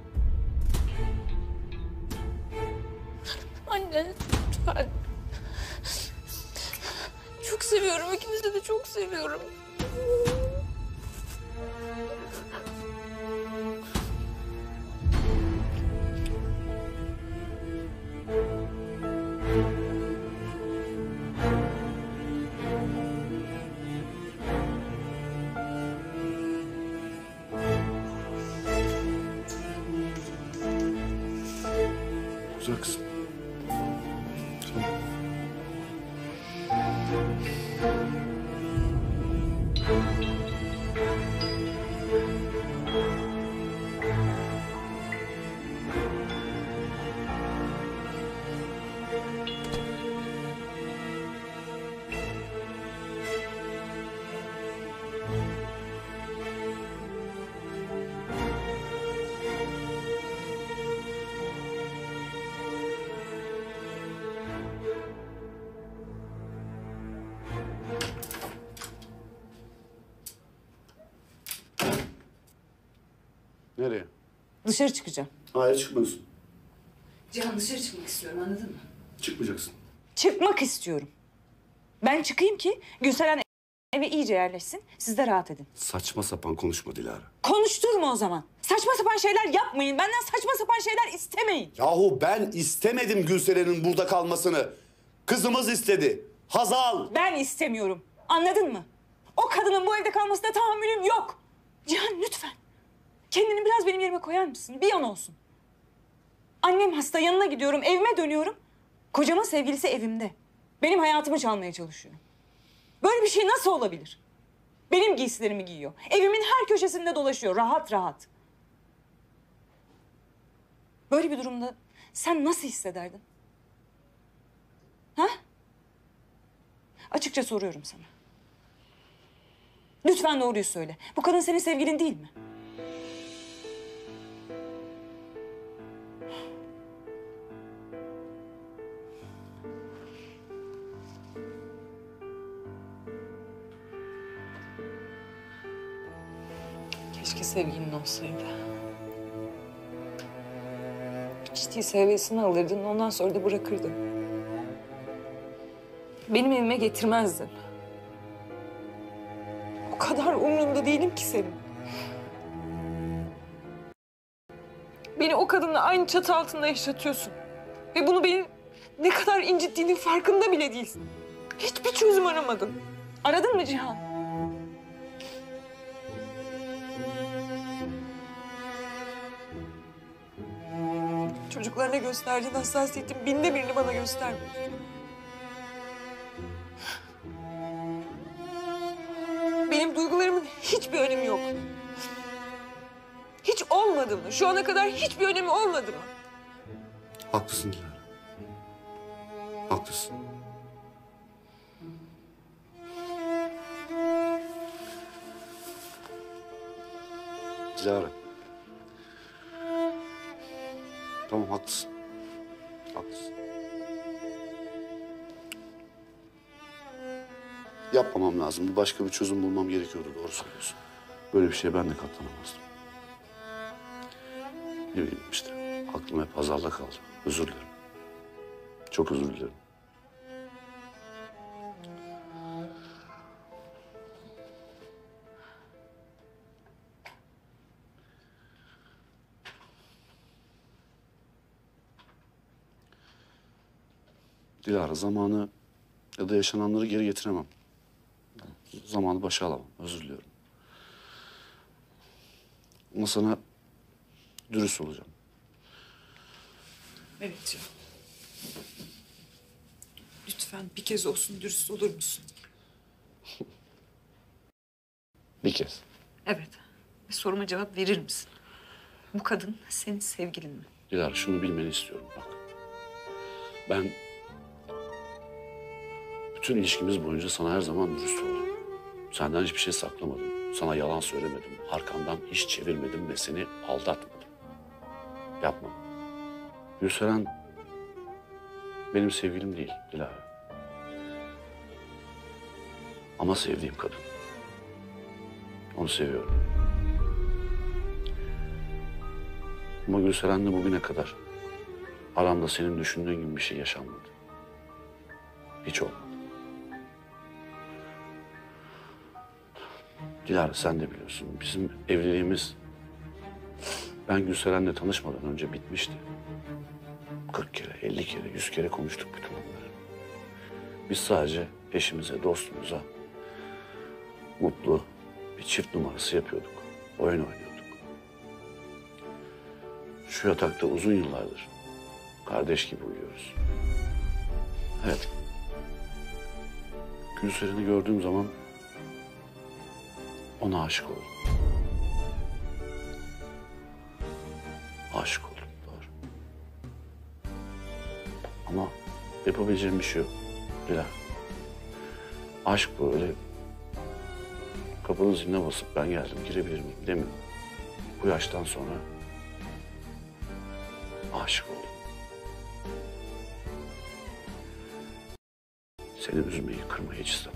Anne lütfen. Çok seviyorum ikinizi de çok seviyorum. Güzel. Dışarı çıkacağım. Hayır çıkmıyorsun. Cihan dışarı çıkmak istiyorum anladın mı? Çıkmayacaksın. Çıkmak istiyorum. Ben çıkayım ki Gülseren eve iyice yerleşsin. Siz de rahat edin. Saçma sapan konuşma Dilara. Konuşturma o zaman. Saçma sapan şeyler yapmayın. Benden saçma sapan şeyler istemeyin. Yahu ben istemedim Gülseren'in burada kalmasını. Kızımız istedi. Hazal. Ben istemiyorum. Anladın mı? O kadının bu evde kalmasına tahammülüm yok. Cihan lütfen. Kendini biraz benim yerime koyar mısın? Bir an olsun. Annem hasta yanına gidiyorum, evime dönüyorum. Kocamın sevgilisi evimde. Benim hayatımı çalmaya çalışıyor. Böyle bir şey nasıl olabilir? Benim giysilerimi giyiyor. Evimin her köşesinde dolaşıyor rahat rahat. Böyle bir durumda sen nasıl hissederdin? Ha? Açıkça soruyorum sana. Lütfen doğruyu söyle. Bu kadın senin sevgilin değil mi? Keşke sevgilin olsaydı. Ciddi seviyesini alırdın, ondan sonra da bırakırdın. Benim evime getirmezdin. O kadar umurumda değilim ki senin. Beni o kadınla aynı çatı altında yaşatıyorsun. Ve bunu beni ne kadar incittiğinin farkında bile değilsin. Hiçbir çözüm aramadın. Aradın mı Cihan? Çocuklarına gösterdiğin hassasiyetin binde birini bana göstermiyorsun. Benim duygularımın hiçbir önemi yok. Hiç olmadı mı? Şu ana kadar hiçbir önemi olmadı mı? Haklısın Dilara. Yapmamam lazım. Başka bir çözüm bulmam gerekiyordu. Doğru söylüyorsun. Böyle bir şeye ben de katlanamazdım. Ne bileyim işte. Aklım hep Hazal'da kaldı. Özür dilerim. Çok özür dilerim. Dilara zamanı ya da yaşananları geri getiremem. Zamanı başa alamam. Özür diliyorum. Ama sana dürüst olacağım. Mehmetciğim. Lütfen bir kez olsun dürüst olur musun? Bir kez. Evet. Ve soruma cevap verir misin? Bu kadın senin sevgilin mi? Dilara şunu bilmeni istiyorum bak. Ben bütün ilişkimiz boyunca sana her zaman dürüst oldum. Senden hiçbir şey saklamadım. Sana yalan söylemedim. Arkandan iş çevirmedim ve seni aldatmadım. Yapma. Gülseren benim sevgilim değil Dilara. Ama sevdiğim kadın. Onu seviyorum. Ama Gülseren'le bugüne kadar aramda senin düşündüğün gibi bir şey yaşanmadı. Hiç olmadı. Dilara sen de biliyorsun. Bizim evliliğimiz ben Gülseren'le tanışmadan önce bitmişti. 40 kere, 50 kere, 100 kere konuştuk bütün bunları. Biz sadece eşimize, dostumuza mutlu bir çift numarası yapıyorduk. Oyun oynuyorduk. Şu yatakta uzun yıllardır kardeş gibi uyuyoruz. Evet. Gülseren'i gördüğüm zaman ona aşık oldum. Aşık oldum doğru. Ama yapabileceğim bir şey yok. Bilal. Aşk bu öyle. Kapının ziline basıp ben geldim girebilir miyim demiyorum. Bu yaştan sonra aşık oldum. Seni üzmeyi, kırmayı hiç istemezdim.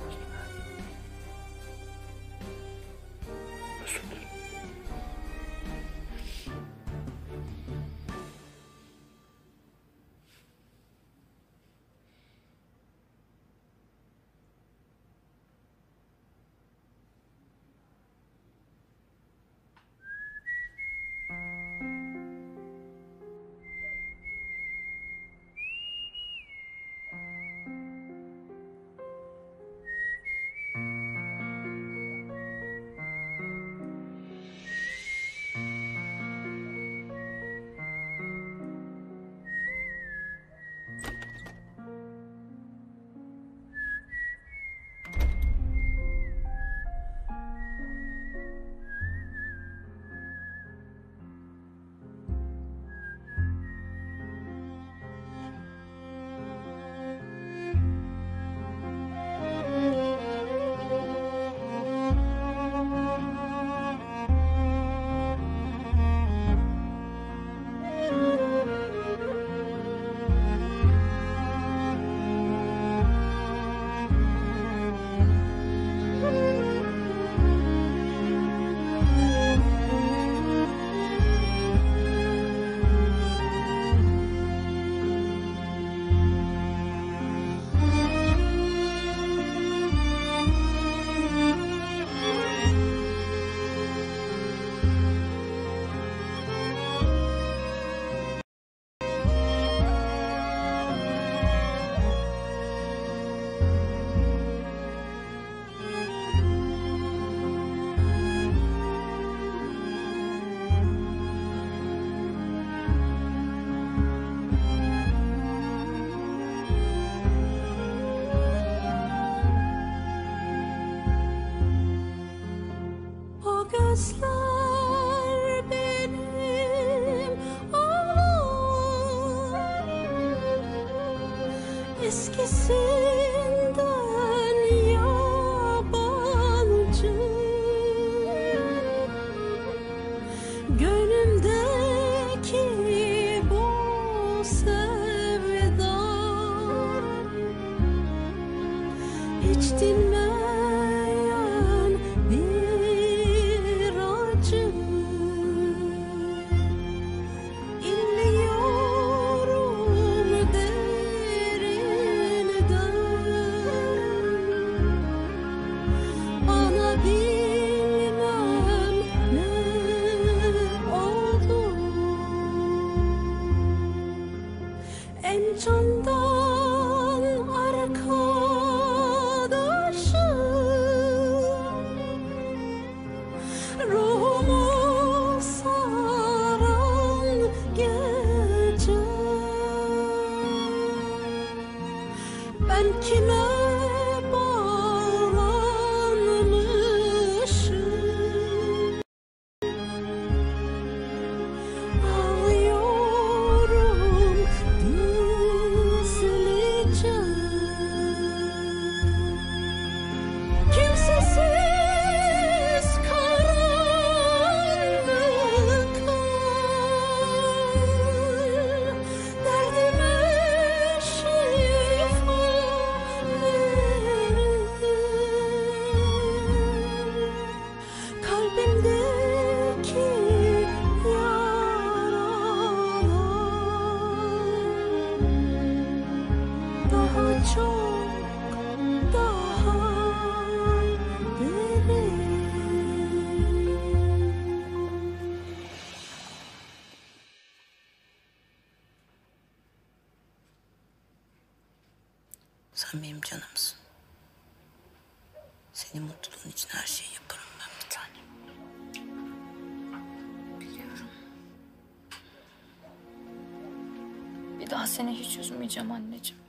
Üzmeyeceğim anneciğim.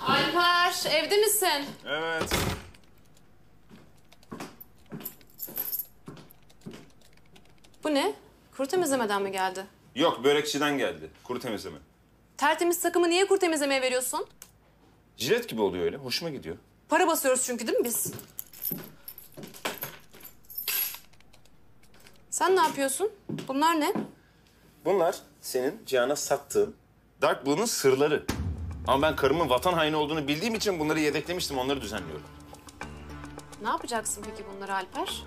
Alper evde misin? Evet. Bu ne? Kuru temizlemeden mi geldi? Yok börekçiden geldi. Kuru temizleme. Tertemiz takımı niye kuru temizlemeye veriyorsun? Jilet gibi oluyor öyle. Hoşuma gidiyor. Para basıyoruz çünkü değil mi biz? Sen ne yapıyorsun? Bunlar ne? Bunlar senin Cihan'a sattığın Dark Blue'nun sırları. Ama ben karımın vatan haini olduğunu bildiğim için bunları yedeklemiştim. Onları düzenliyorum. Ne yapacaksın peki bunları Alper?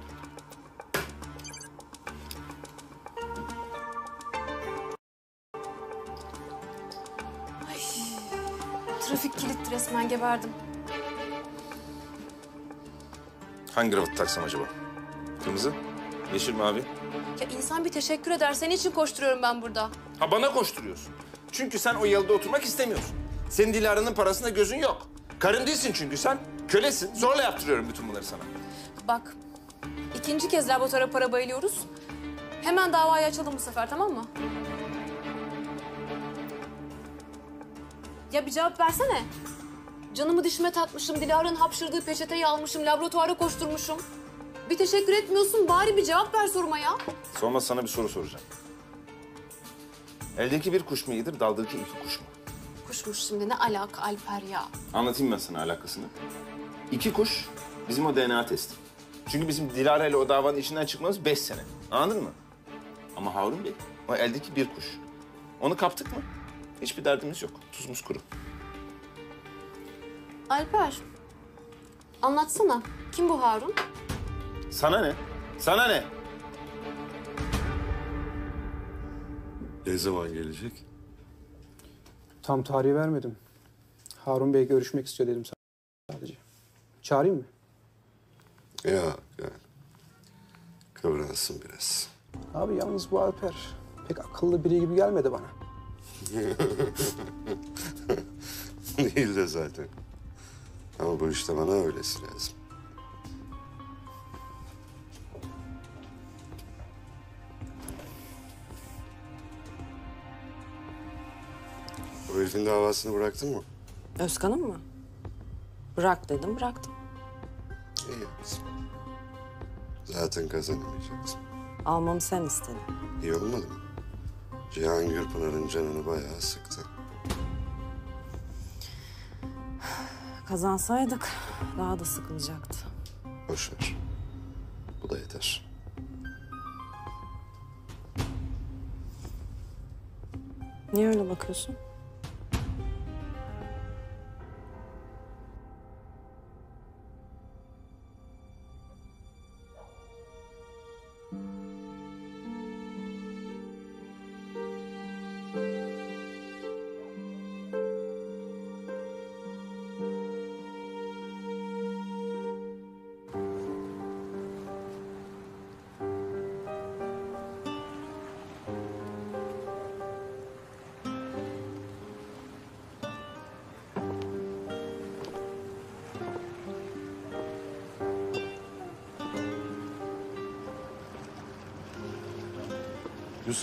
Resmen geberdim. Hangi kravatı taksam acaba? Kırmızı, yeşil, mavi. Ya insan bir teşekkür eder. Senin için koşturuyorum ben burada. Ha bana koşturuyorsun. Çünkü sen o yalıda oturmak istemiyorsun. Senin Dilara'nın parasında gözün yok. Karın değilsin çünkü sen. Kölesin. Zorla yaptırıyorum bütün bunları sana. Bak, ikinci kez laboratuvara para bayılıyoruz. Hemen davayı açalım bu sefer, tamam mı? Ya bir cevap versene. Canımı dişime takmışım, Dilara'nın hapşırdığı peçeteyi almışım, laboratuvara koşturmuşum. Bir teşekkür etmiyorsun, bari bir cevap ver soruma ya. Sonra sana bir soru soracağım. Eldeki bir kuş mu iyidir, daldaki iki kuş mu? Kuşmuş şimdi, ne alaka Alper ya? Anlatayım ben sana alakasını. İki kuş bizim o DNA testi. Çünkü bizim Dilara ile o davanın içinden çıkmamız beş sene. Anladın mı? Ama Harun Bey, o eldeki bir kuş. Onu kaptık mı? Hiçbir derdimiz yok. Tuzumuz kuru. Alper, anlatsana. Kim bu Harun? Sana ne? Sana ne? Ne zaman gelecek? Tam tarihi vermedim. Harun Bey görüşmek istiyor dedim sadece. Çağırayım mı? Ya yani. Kıvransın biraz. Abi yalnız bu Alper pek akıllı biri gibi gelmedi bana. Değil de zaten. Ama bu işte bana öylesi lazım. Bu herifin davasını bıraktın mı? Özkan'ın mı? Bırak dedim, bıraktım. İyi yapmışsın. Zaten kazanamayacaksın. Almamı sen istedin. İyi olmadı mı? Cihan Gürpınar'ın canını bayağı sıktı. Kazansaydık daha da sıkılacaktı. Boş ver. Bu da yeter. Niye öyle bakıyorsun?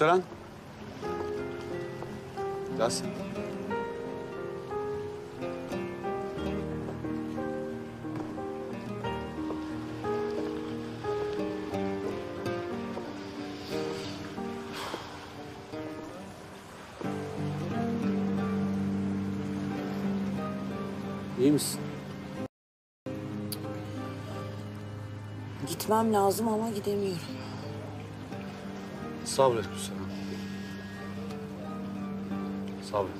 Gülseren. Gel. İyi misin? Gitmem lazım ama gidemiyorum. Sabret Gülseren. Sabret.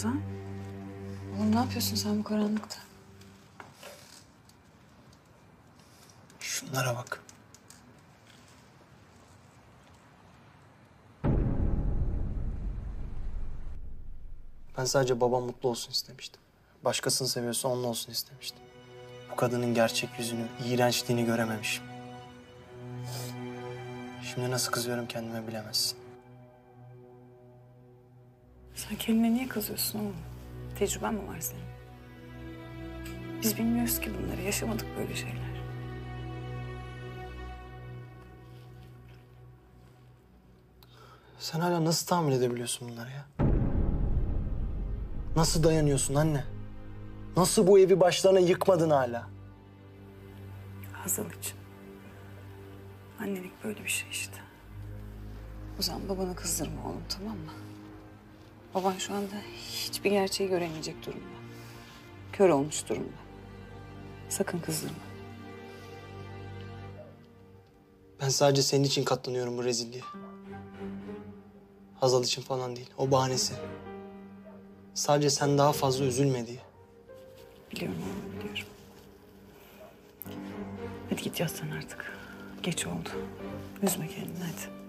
Ozan. Oğlum ne yapıyorsun sen bu karanlıkta? Şunlara bak. Ben sadece babam mutlu olsun istemiştim. Başkasını seviyorsa onun olsun istemiştim. Bu kadının gerçek yüzünü, iğrençliğini görememişim. Şimdi nasıl kızıyorum kendime bilemezsin. Sen kendine niye kızıyorsun oğlum? Tecrüben mi var senin? Biz bilmiyoruz ki bunları. Yaşamadık böyle şeyler. Sen hala nasıl tahammül edebiliyorsun bunları ya? Nasıl dayanıyorsun anne? Nasıl bu evi başlarına yıkmadın hala? Hazal için. Annelik böyle bir şey işte. Ozan babanı kızdırma oğlum tamam mı? Baban şu anda hiçbir gerçeği göremeyecek durumda. Kör olmuş durumda. Sakın kızdırma. Ben sadece senin için katlanıyorum bu rezilliğe. Hazal için falan değil. O bahanesi. Sadece sen daha fazla üzülme diye. Biliyorum oğlum biliyorum. Hadi git yat sen artık. Geç oldu. Üzme kendini hadi.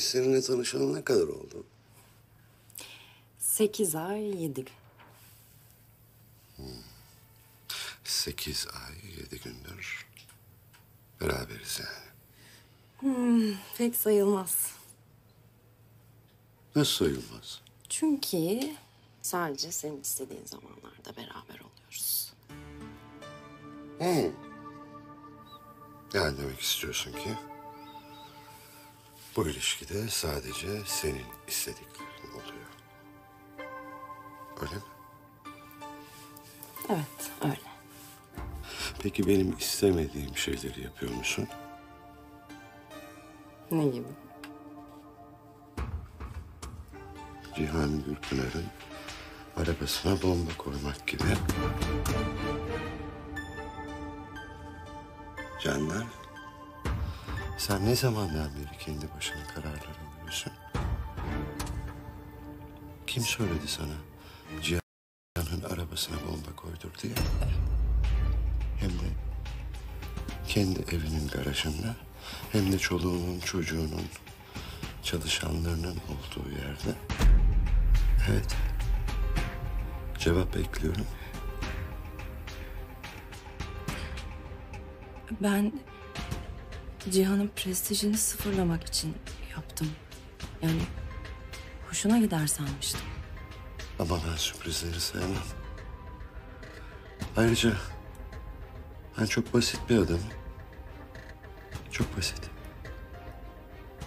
Biz seninle tanışalı ne kadar oldu? Sekiz ay yedi gün. Sekiz ay, yedi gündür beraberiz yani. Hmm, pek sayılmaz. Nasıl sayılmaz? Çünkü sadece senin istediğin zamanlarda beraber oluyoruz. Hı. Yani demek istiyorsun ki bu ilişkide sadece senin istediklerin oluyor. Öyle mi? Evet, öyle. Peki benim istemediğim şeyleri yapıyor musun? Ne gibi? Cihan Gürpınar'ın arabasına bomba koymak gibi. Canlar sen ne zamandan beri kendi başına kararlar alıyorsun? Kim söyledi sana Cihan'ın arabasına bomba koydur diye? Hem de kendi evinin garajında hem de çoluğunun çocuğunun çalışanlarının olduğu yerde. Evet. Cevap bekliyorum. Ben Cihan'ın prestijini sıfırlamak için yaptım. Yani hoşuna gider sanmıştım. Ama ben sürprizleri sevmem. Ayrıca ben çok basit bir adamım. Çok basit.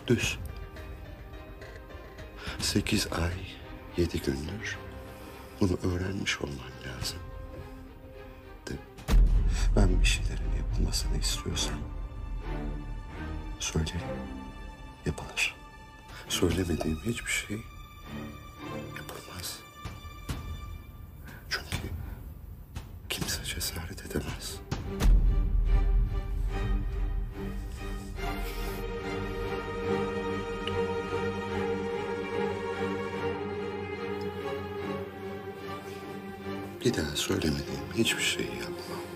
Düz. Sekiz ay, yedi gündür bunu öğrenmiş olman lazım. De, ben bir şeylerin yapılmasını istiyorsam söylerim, yapılır. Söylemediğim hiçbir şey yapılmaz. Çünkü kimse cesaret edemez. Bir daha söylemediğim hiçbir şeyi yapma.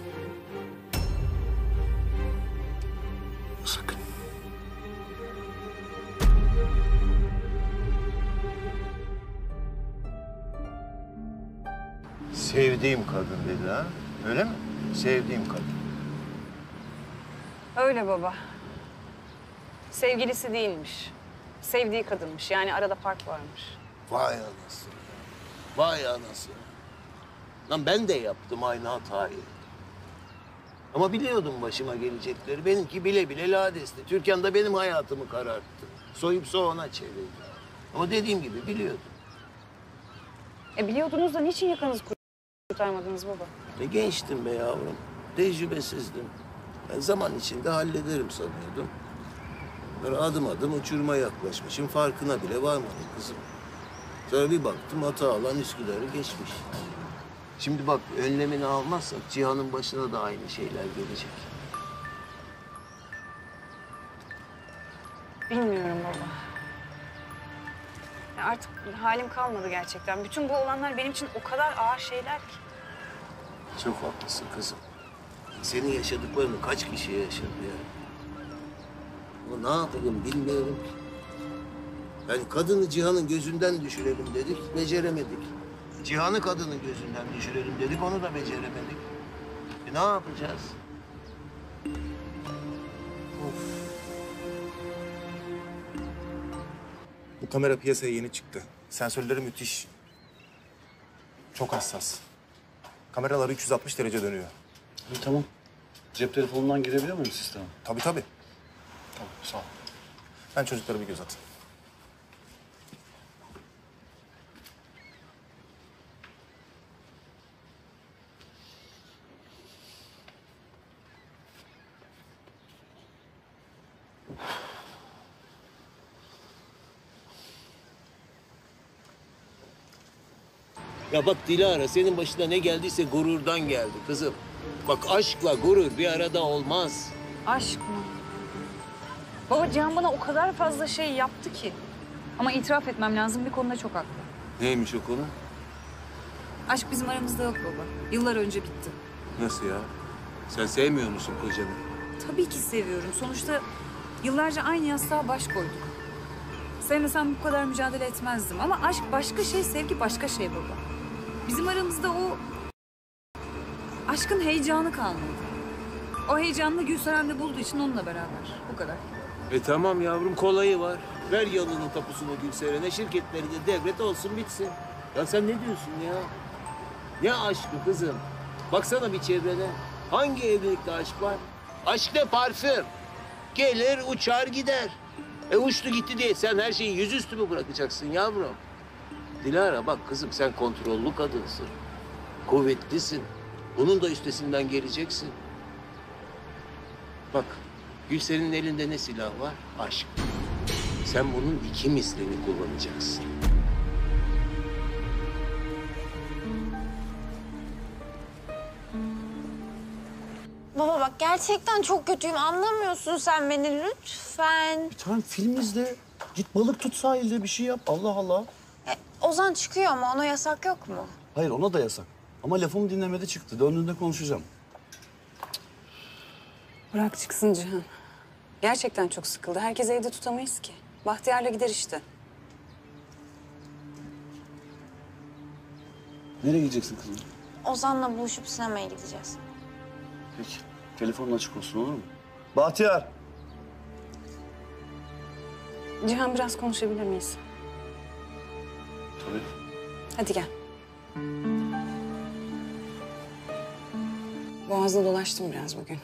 Sevdiğim kadın dedi ha? Öyle mi? Sevdiğim kadın. Öyle baba. Sevgilisi değilmiş. Sevdiği kadınmış. Yani arada fark varmış. Vay anasını. Vay anasını. Lan ben de yaptım aynı hatayı. Ama biliyordum başıma gelecekleri. Benimki bile bile ladesti. Türkan da benim hayatımı kararttı. Soyup soğana çevirdi. Ama dediğim gibi biliyordum. E biliyordunuz da niçin yakanızı kurtarmadınız baba? Ne gençtim be yavrum. Tecrübesizdim. Ben zaman içinde hallederim sanıyordum. Böyle adım adım uçuruma yaklaşmışım. Farkına bile varmadım kızım. Sonra bir baktım hata alan Üsküdar'ı geçmiş. Şimdi bak önlemini almazsak Cihan'ın başına da aynı şeyler gelecek. Bilmiyorum baba. Ya artık halim kalmadı gerçekten. Bütün bu olanlar benim için o kadar ağır şeyler ki. Çok haklısın kızım. Senin yaşadıklarını kaç kişi yaşadı ya? Ama ne yapalım bilmiyorum ki. Yani kadını Cihan'ın gözünden düşürelim dedik, beceremedik. Cihan'ı kadının gözünden düşürelim dedik, onu da beceremedik. E ne yapacağız? Bu kamera piyasaya yeni çıktı. Sensörleri müthiş. Çok hassas. Kameralar 360 derece dönüyor. tamam. Cep telefonundan girebiliyor muyum sisteme? Tabii tabii. Tamam sağ ol. Ben çocuklara bir göz atayım. Ya bak Dilara, senin başına ne geldiyse gururdan geldi kızım. Bak aşkla gurur bir arada olmaz. Aşk mı? Baba Cihan bana o kadar fazla şey yaptı ki. Ama itiraf etmem lazım bir konuda çok haklı. Neymiş o konu? Aşk bizim aramızda yok baba. Yıllar önce bitti. Nasıl ya? Sen sevmiyor musun kocanı? Tabii ki seviyorum. Sonuçta yıllarca aynı yastığa baş koyduk. Sevmesem bu kadar mücadele etmezdim. Ama aşk başka şey, sevgi başka şey baba. Bizim aramızda o aşkın heyecanı kalmadı. O heyecanını Gülseren'de bulduğu için onunla beraber. Bu kadar. E tamam yavrum kolayı var. Ver yalının tapusunu Gülseren'e, şirketleri de devret olsun bitsin. Ya sen ne diyorsun ya? Ne aşkı kızım? Baksana bir çevrene. Hangi evlilikte aşk var? Aşk ne parfüm. Gelir uçar gider. E uçtu gitti diye sen her şeyi yüzüstü mü bırakacaksın yavrum? Dilara bak kızım sen kontrollü kadınsın. Kuvvetlisin. Bunun da üstesinden geleceksin. Bak Gülseren'in elinde ne silah var? Aşk. Sen bunun iki mislini kullanacaksın. Baba bak gerçekten çok kötüyüm. Anlamıyorsun sen beni lütfen. Tamam film izle. Git balık tut sahilde bir şey yap. Allah Allah. Ozan çıkıyor ama ona yasak yok mu? Hayır ona da yasak. Ama lafımı dinlemede çıktı. Döndüğünde konuşacağım. Bırak çıksın Cihan. Gerçekten çok sıkıldı. Herkes evde tutamayız ki. Bahtiyar'la gider işte. Nereye gideceksin kızım? Ozan'la buluşup sinemaya gideceğiz. Peki. Telefonun açık olsun olur mu? Bahtiyar. Cihan biraz konuşabilir miyiz? Tabii. Hadi gel. Boğaz'da dolaştım biraz bugün.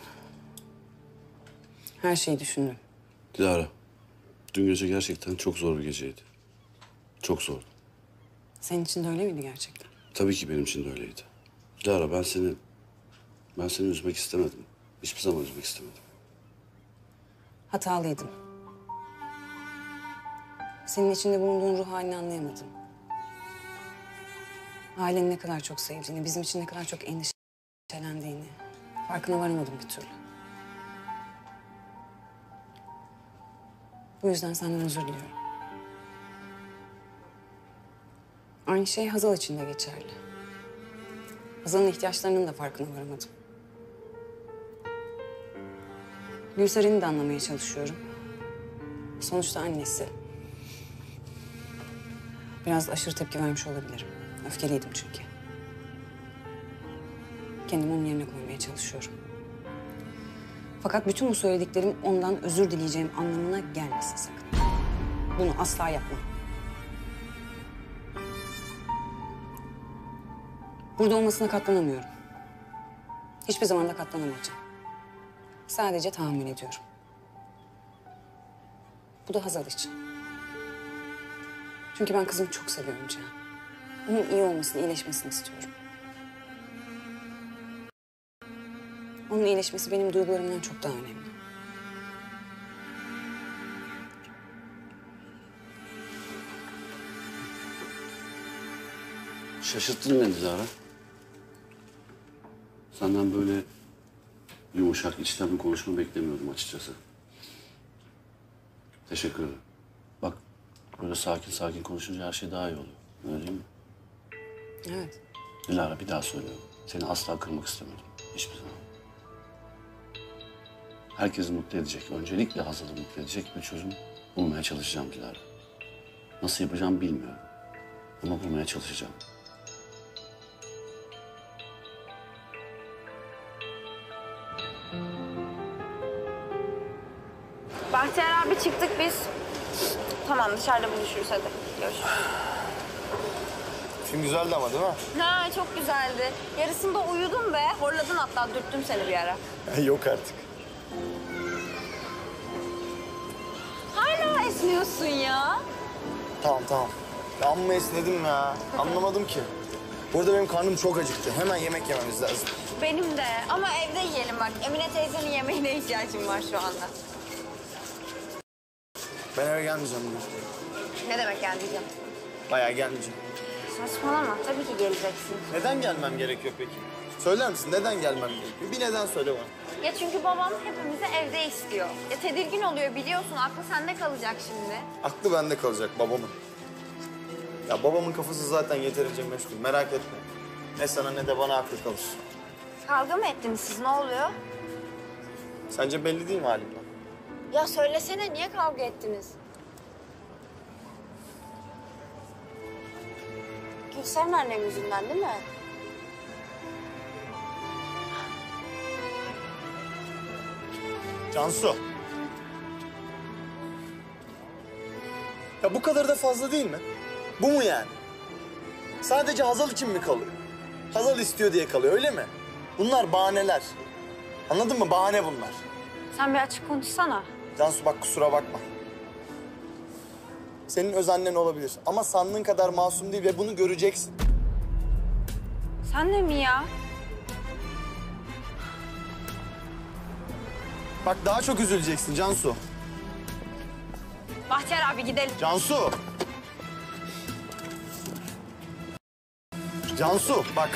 Her şeyi düşündüm. Dilara. Dün gece gerçekten çok zor bir geceydi. Çok zordu. Senin için de öyle miydi gerçekten? Tabii ki benim için de öyleydi. Dilara ben seni... Ben seni üzmek istemedim. Hiçbir zaman üzmek istemedim. Hatalıydım. Senin içinde bulunduğun ruh halini anlayamadım. Ailenin ne kadar çok sevdiğini, bizim için ne kadar çok endişelendiğini farkına varamadım bir türlü. Bu yüzden senden özür diliyorum. Aynı şey Hazal için de geçerli. Hazal'ın ihtiyaçlarının da farkına varamadım. Gülseren'i de anlamaya çalışıyorum. Sonuçta annesi. Biraz aşırı tepki vermiş olabilirim. Öfkeliydim çünkü. Kendimi onun yerine koymaya çalışıyorum. Fakat bütün bu söylediklerim ondan özür dileyeceğim anlamına gelmesin sakın. Bunu asla yapma. Burada olmasına katlanamıyorum. Hiçbir zaman da katlanamayacağım. Sadece tahammül ediyorum. Bu da Hazal için. Çünkü ben kızımı çok seviyorum Cihan. Onun iyi olmasını, iyileşmesini istiyorum. Onun iyileşmesi benim duygularımdan çok daha önemli. Şaşırttın beni Dilara. Senden böyle yumuşak, içten bir konuşma beklemiyordum açıkçası. Teşekkür ederim. Bak, böyle sakin sakin konuşunca her şey daha iyi oluyor. Öyle değil mi? Evet. Dilara bir daha söylüyorum. Seni asla kırmak istemedim. Hiçbir zaman. Herkesi mutlu edecek, öncelikle Hazal'ı mutlu edecek bir çözüm bulmaya çalışacağım Dilara. Nasıl yapacağım bilmiyorum. Ama bulmaya çalışacağım. Bahtiyar abi çıktık biz. Tamam dışarıda buluşuruz hadi. Görüşürüz. Film güzeldi ama değil mi? Ha çok güzeldi. Yarısında uyudum be. Horladın hatta dürttüm seni bir ara. Yok artık. Hala esniyorsun ya. Tamam tamam. Ya amma esnedim ya. Anlamadım ki. Burada benim karnım çok acıktı. Hemen yemek yememiz lazım. Benim de ama evde yiyelim bak. Emine teyzenin yemeğine ihtiyacım var şu anda. Ben eve gelmeyeceğim bugün. Ne demek yani diyeceğim. Bayağı gelmeyeceğim. Saçmalama tabii ki geleceksin. Neden gelmem gerekiyor peki? Söyler misin neden gelmem gerekiyor? Bir neden söyle bana. Ya çünkü babam hepimizi evde istiyor. Ya tedirgin oluyor biliyorsun. Aklı sende kalacak şimdi. Aklı bende kalacak babamın. Ya babamın kafası zaten yeterince meşgul. Merak etme. Ne sana ne de bana aklı kalır. Kavga mı ettiniz siz? Ne oluyor? Sence belli değil mi halimden? Ya söylesene niye kavga ettiniz? Gülseren annem yüzünden değil mi? Cansu. Ya bu kadar da fazla değil mi? Bu mu yani? Sadece Hazal için mi kalıyor? Hazal istiyor diye kalıyor öyle mi? Bunlar bahaneler. Anladın mı? Bahane bunlar. Sen bir açık konuşsana. Cansu bak kusura bakma. Senin öz annen olabilir ama sandığın kadar masum değil ve bunu göreceksin. Sen de mi ya? Bak daha çok üzüleceksin Cansu. Bahtiyar abi gidelim. Cansu! Cansu bak.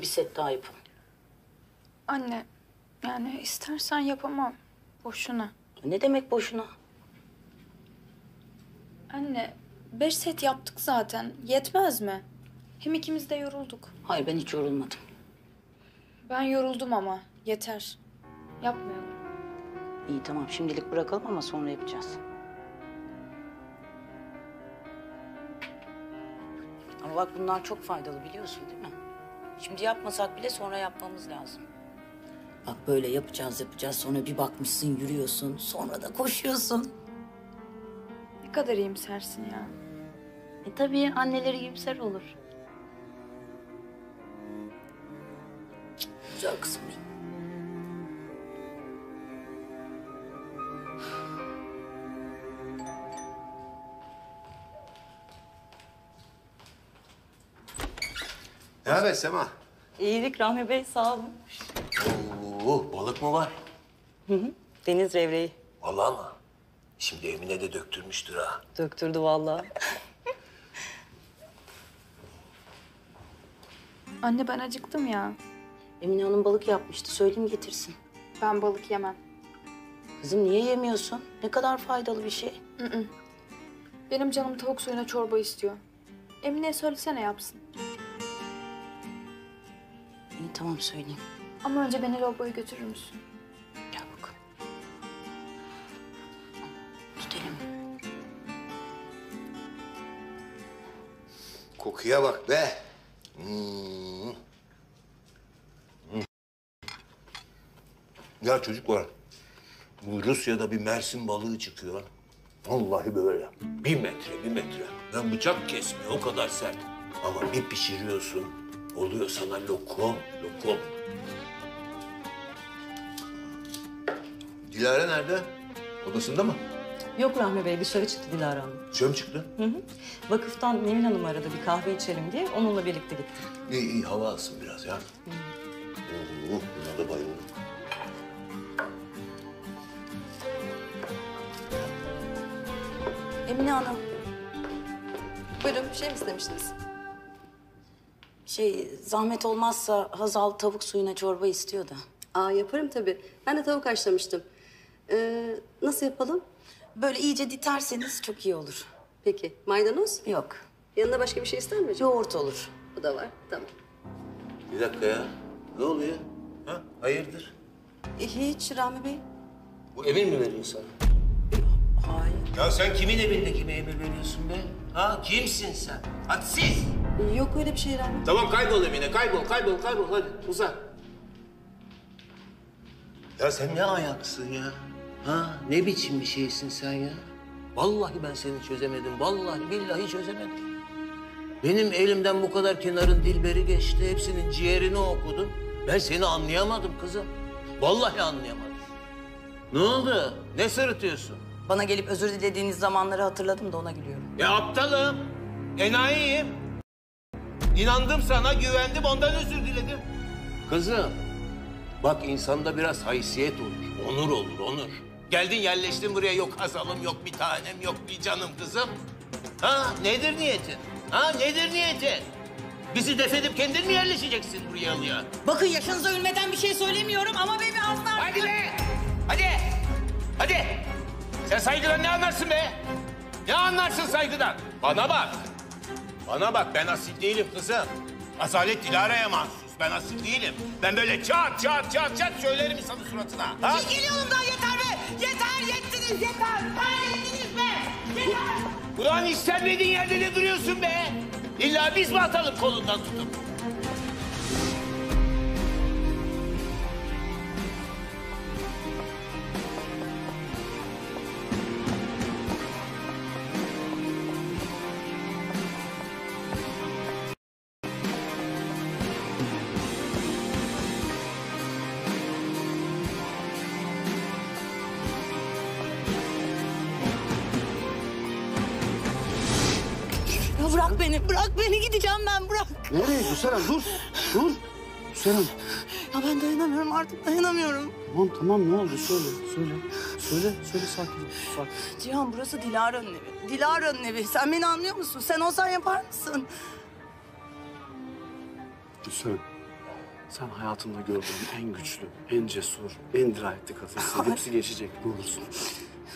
Bir set daha yapalım. Anne, yani istersen yapamam. Boşuna. Ne demek boşuna? Anne, beş set yaptık zaten. Yetmez mi? Hem ikimiz de yorulduk. Hayır ben hiç yorulmadım. Ben yoruldum ama. Yeter. Yapmayalım. İyi tamam şimdilik bırakalım ama sonra yapacağız. Ama bak bunlar çok faydalı biliyorsun değil mi? Şimdi yapmasak bile sonra yapmamız lazım. Bak böyle yapacağız yapacağız sonra bir bakmışsın yürüyorsun sonra da koşuyorsun. Ne kadar iyimsersin ya. E tabii anneleri iyimser olur. Güzel kızım benim. Ne haber Sema? İyilik Rahmi Bey sağ olun. Oo, balık mı var? Hı hı. Deniz revreyi. Vallahi mı? Şimdi Emine de döktürmüştür ha. Döktürdü vallahi. Anne ben acıktım ya. Emine Hanım balık yapmıştı. Söyleyeyim getirsin. Ben balık yemem. Kızım niye yemiyorsun? Ne kadar faydalı bir şey. Hı hı. Benim canım tavuk suyuna çorba istiyor. Emine'ye söylesene yapsın. Tamam söyleyeyim. Ama önce beni lavaboya götürür müsün? Gel bakalım. Tut elimi. Kokuya bak be. Hmm. Hmm. Ya çocuklar, bu Rusya'da bir Mersin balığı çıkıyor. Vallahi böyle. Bir metre, bir metre. Ben bıçak kesmiyor, o kadar sert. Ama bir pişiriyorsun, oluyor sana lokum, lokum. Dilara nerede? Odasında mı? Yok Rahmi Bey dışarı çıktı Dilara Hanım. Dışarı mı çıktı? Hı hı. Vakıftan Nevin Hanım aradı bir kahve içelim diye onunla birlikte gitti. İyi iyi, hava alsın biraz ya. Oo, buna da bayıldım. Emine Hanım. Buyurun bir şey mi istemiştiniz? Şey zahmet olmazsa Hazal tavuk suyuna çorba istiyor da. Aa yaparım tabii. Ben de tavuk haşlamıştım. Ee, nasıl yapalım? Böyle iyice diterseniz çok iyi olur. Peki. Maydanoz? Yok. Yanında başka bir şey ister mi? Yoğurt olur. Bu da var. Tamam. Bir dakika ya. Ne oluyor? Ha? Hayırdır? E, hiç Rahmi Bey. Bu emir mi veriyor sana? Hayır. Ya sen kimin evinde kime emir veriyorsun be? Ha? Kimsin sen? Hadsiz. Yok öyle bir şey Rahmi. Tamam kaybol Emine, kaybol, kaybol, kaybol. Hadi uzak. Ya sen ne ayaksın ya? Ha? Ne biçim bir şeysin sen ya? Vallahi ben seni çözemedim. Vallahi billahi çözemedim. Benim elimden bu kadar kenarın dilberi geçti. Hepsinin ciğerini okudum. Ben seni anlayamadım kızım. Vallahi anlayamadım. Ne oldu? Ne sırıtıyorsun? Bana gelip özür dilediğiniz zamanları hatırladım da ona gülüyorum. Ya aptalım. Enayiyim. İnandım sana, güvendim, ondan özür diledim. Kızım, bak insanda biraz haysiyet olur, onur olur, onur. Geldin yerleştin buraya, yok Hazal'ım, yok bir tanem, yok bir canım kızım. Ha, nedir niyetin? Ha, nedir niyetin? Bizi defedip kendin mi yerleşeceksin buraya alıya? Bakın yaşınıza ölmeden bir şey söylemiyorum ama beni anlar. Hadi be! Hadi! Hadi! Sen saygıdan ne anlarsın be? Ne anlarsın saygıdan? Bana bak. Bana bak ben asil değilim kızım. Asalet Dilara'ya mahsus. Ben asil değilim. Ben böyle çat çat çat çat söylerim insanın suratına. Ha? Çekil yolumdan yeter be! Yeter yettiniz yeter! Her yettiniz be! Yeter! Ulan istenmediğin yerde ne duruyorsun be? İlla biz mi atalım kolundan tutup? Nereye? Gülseren dur. Dur. Gülseren. Ya ben dayanamıyorum artık dayanamıyorum. Tamam tamam ne oldu? Söyle. Söyle. Söyle. Söyle sakin ol. Sakin. Cihan burası Dilara'nın evi. Dilara'nın evi. Sen beni anlıyor musun? Sen olsan yapar mısın? Gülseren. Sen hayatımda gördüğüm en güçlü, en cesur, en dirayetli kadınsın. Hepsi geçecek ne olursun.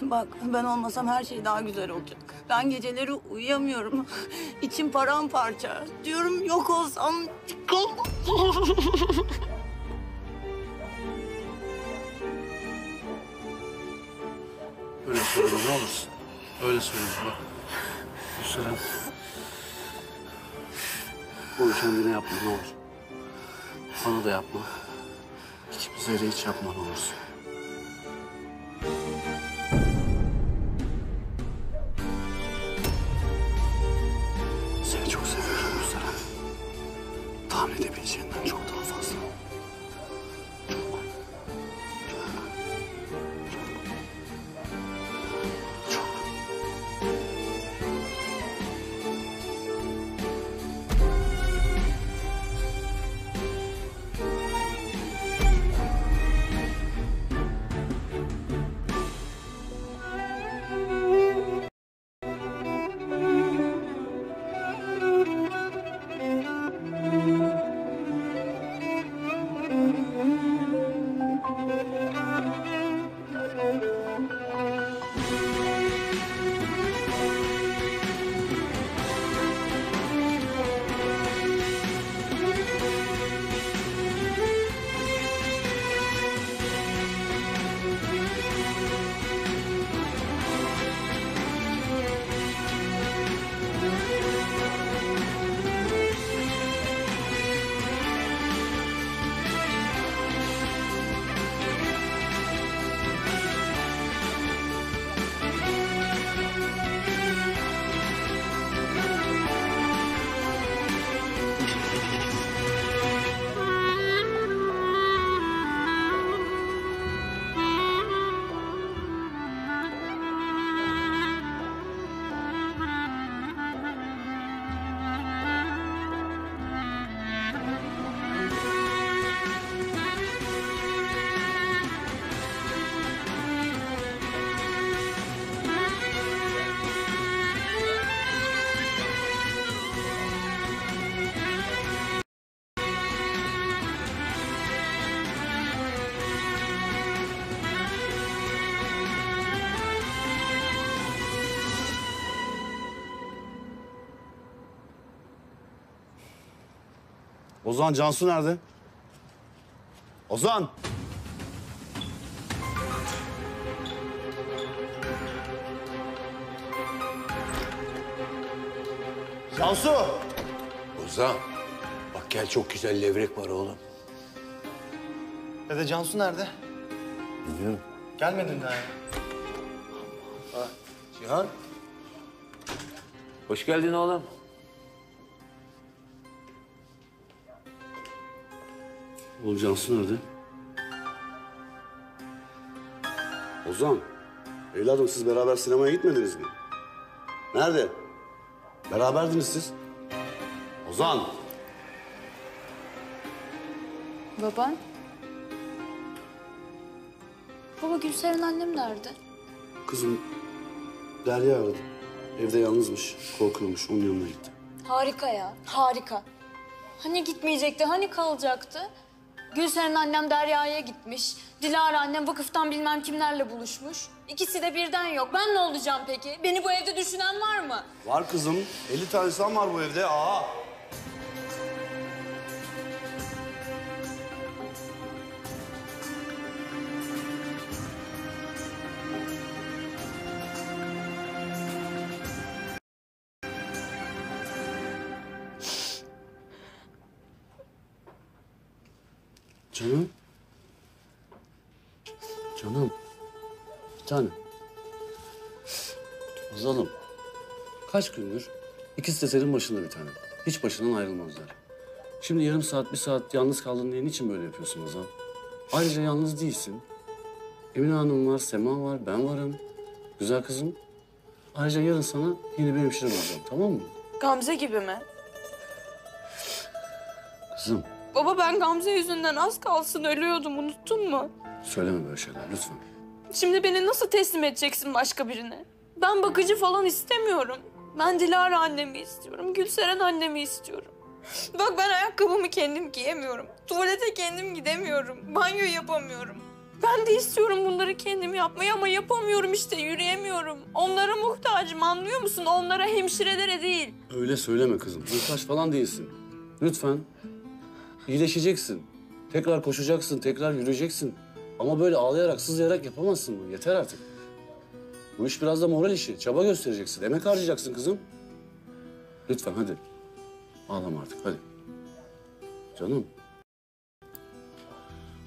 Bak ben olmasam her şey daha güzel olacak. Ben geceleri uyuyamıyorum. İçim paramparça. Diyorum yok olsam... Öyle söyleme ne olursun. Öyle söyleme bak. Gülseren. Bunu kendine yapma ne olur. Bana da yapma. İkimize de hiç yapma ne olursun. Tahmin edebileceğinden çok daha fazla. Ozan Cansu nerede? Ozan! Cansu! Ozan. Bak gel çok güzel levrek var oğlum. Dede Cansu nerede? Bilmiyorum. Gelmedin daha ya. Cihan. Hoş geldin oğlum. Oğlum Cansu nerede? Ozan, evladım siz beraber sinemaya gitmediniz mi? Nerede? Beraberdiniz siz. Ozan, Baban? Baba Gülseren annem nerede? kızım Derya aradı. Evde yalnızmış, korkuyormuş, onun yanına gitti. Harika ya, harika. Hani gitmeyecekti, hani kalacaktı? Gülseren annem Derya'ya gitmiş. Dilara annem vakıftan bilmem kimlerle buluşmuş. İkisi de birden yok. Ben ne olacağım peki? Beni bu evde düşünen var mı? Var kızım, 50 tane insan var bu evde. Aa. Canım. Canım. Bir tane. Azalım. Kaç gündür ikisi de senin başında bir tane. Hiç başından ayrılmazlar. Şimdi yarım saat, bir saat yalnız kaldın diye niçin böyle yapıyorsun Azal? Ayrıca yalnız değilsin. Emine Hanım var, Sema var, ben varım. Güzel kızım. Ayrıca yarın sana yeni bir hemşire bulacağım, tamam mı? Gamze gibi mi? Kızım, Baba ben Gamze yüzünden az kalsın ölüyordum unuttun mu? söyleme böyle şeyler lütfen. Şimdi beni nasıl teslim edeceksin başka birine? Ben bakıcı falan istemiyorum. Ben Dilara annemi istiyorum. Gülseren annemi istiyorum. Bak ben ayakkabımı kendim giyemiyorum. Tuvalete kendim gidemiyorum. Banyo yapamıyorum. Ben de istiyorum bunları kendim yapmayı ama yapamıyorum işte yürüyemiyorum. Onlara muhtacım anlıyor musun? Onlara hemşirelere değil. Öyle söyleme kızım. Muhtaç falan değilsin. Lütfen. İyileşeceksin. Tekrar koşacaksın, tekrar yürüyeceksin. Ama böyle ağlayarak, sızlayarak yapamazsın bunu. Yeter artık. Bu iş biraz da moral işi. Çaba göstereceksin. Emek harcayacaksın kızım. Lütfen hadi. Ağlama artık hadi. Canım.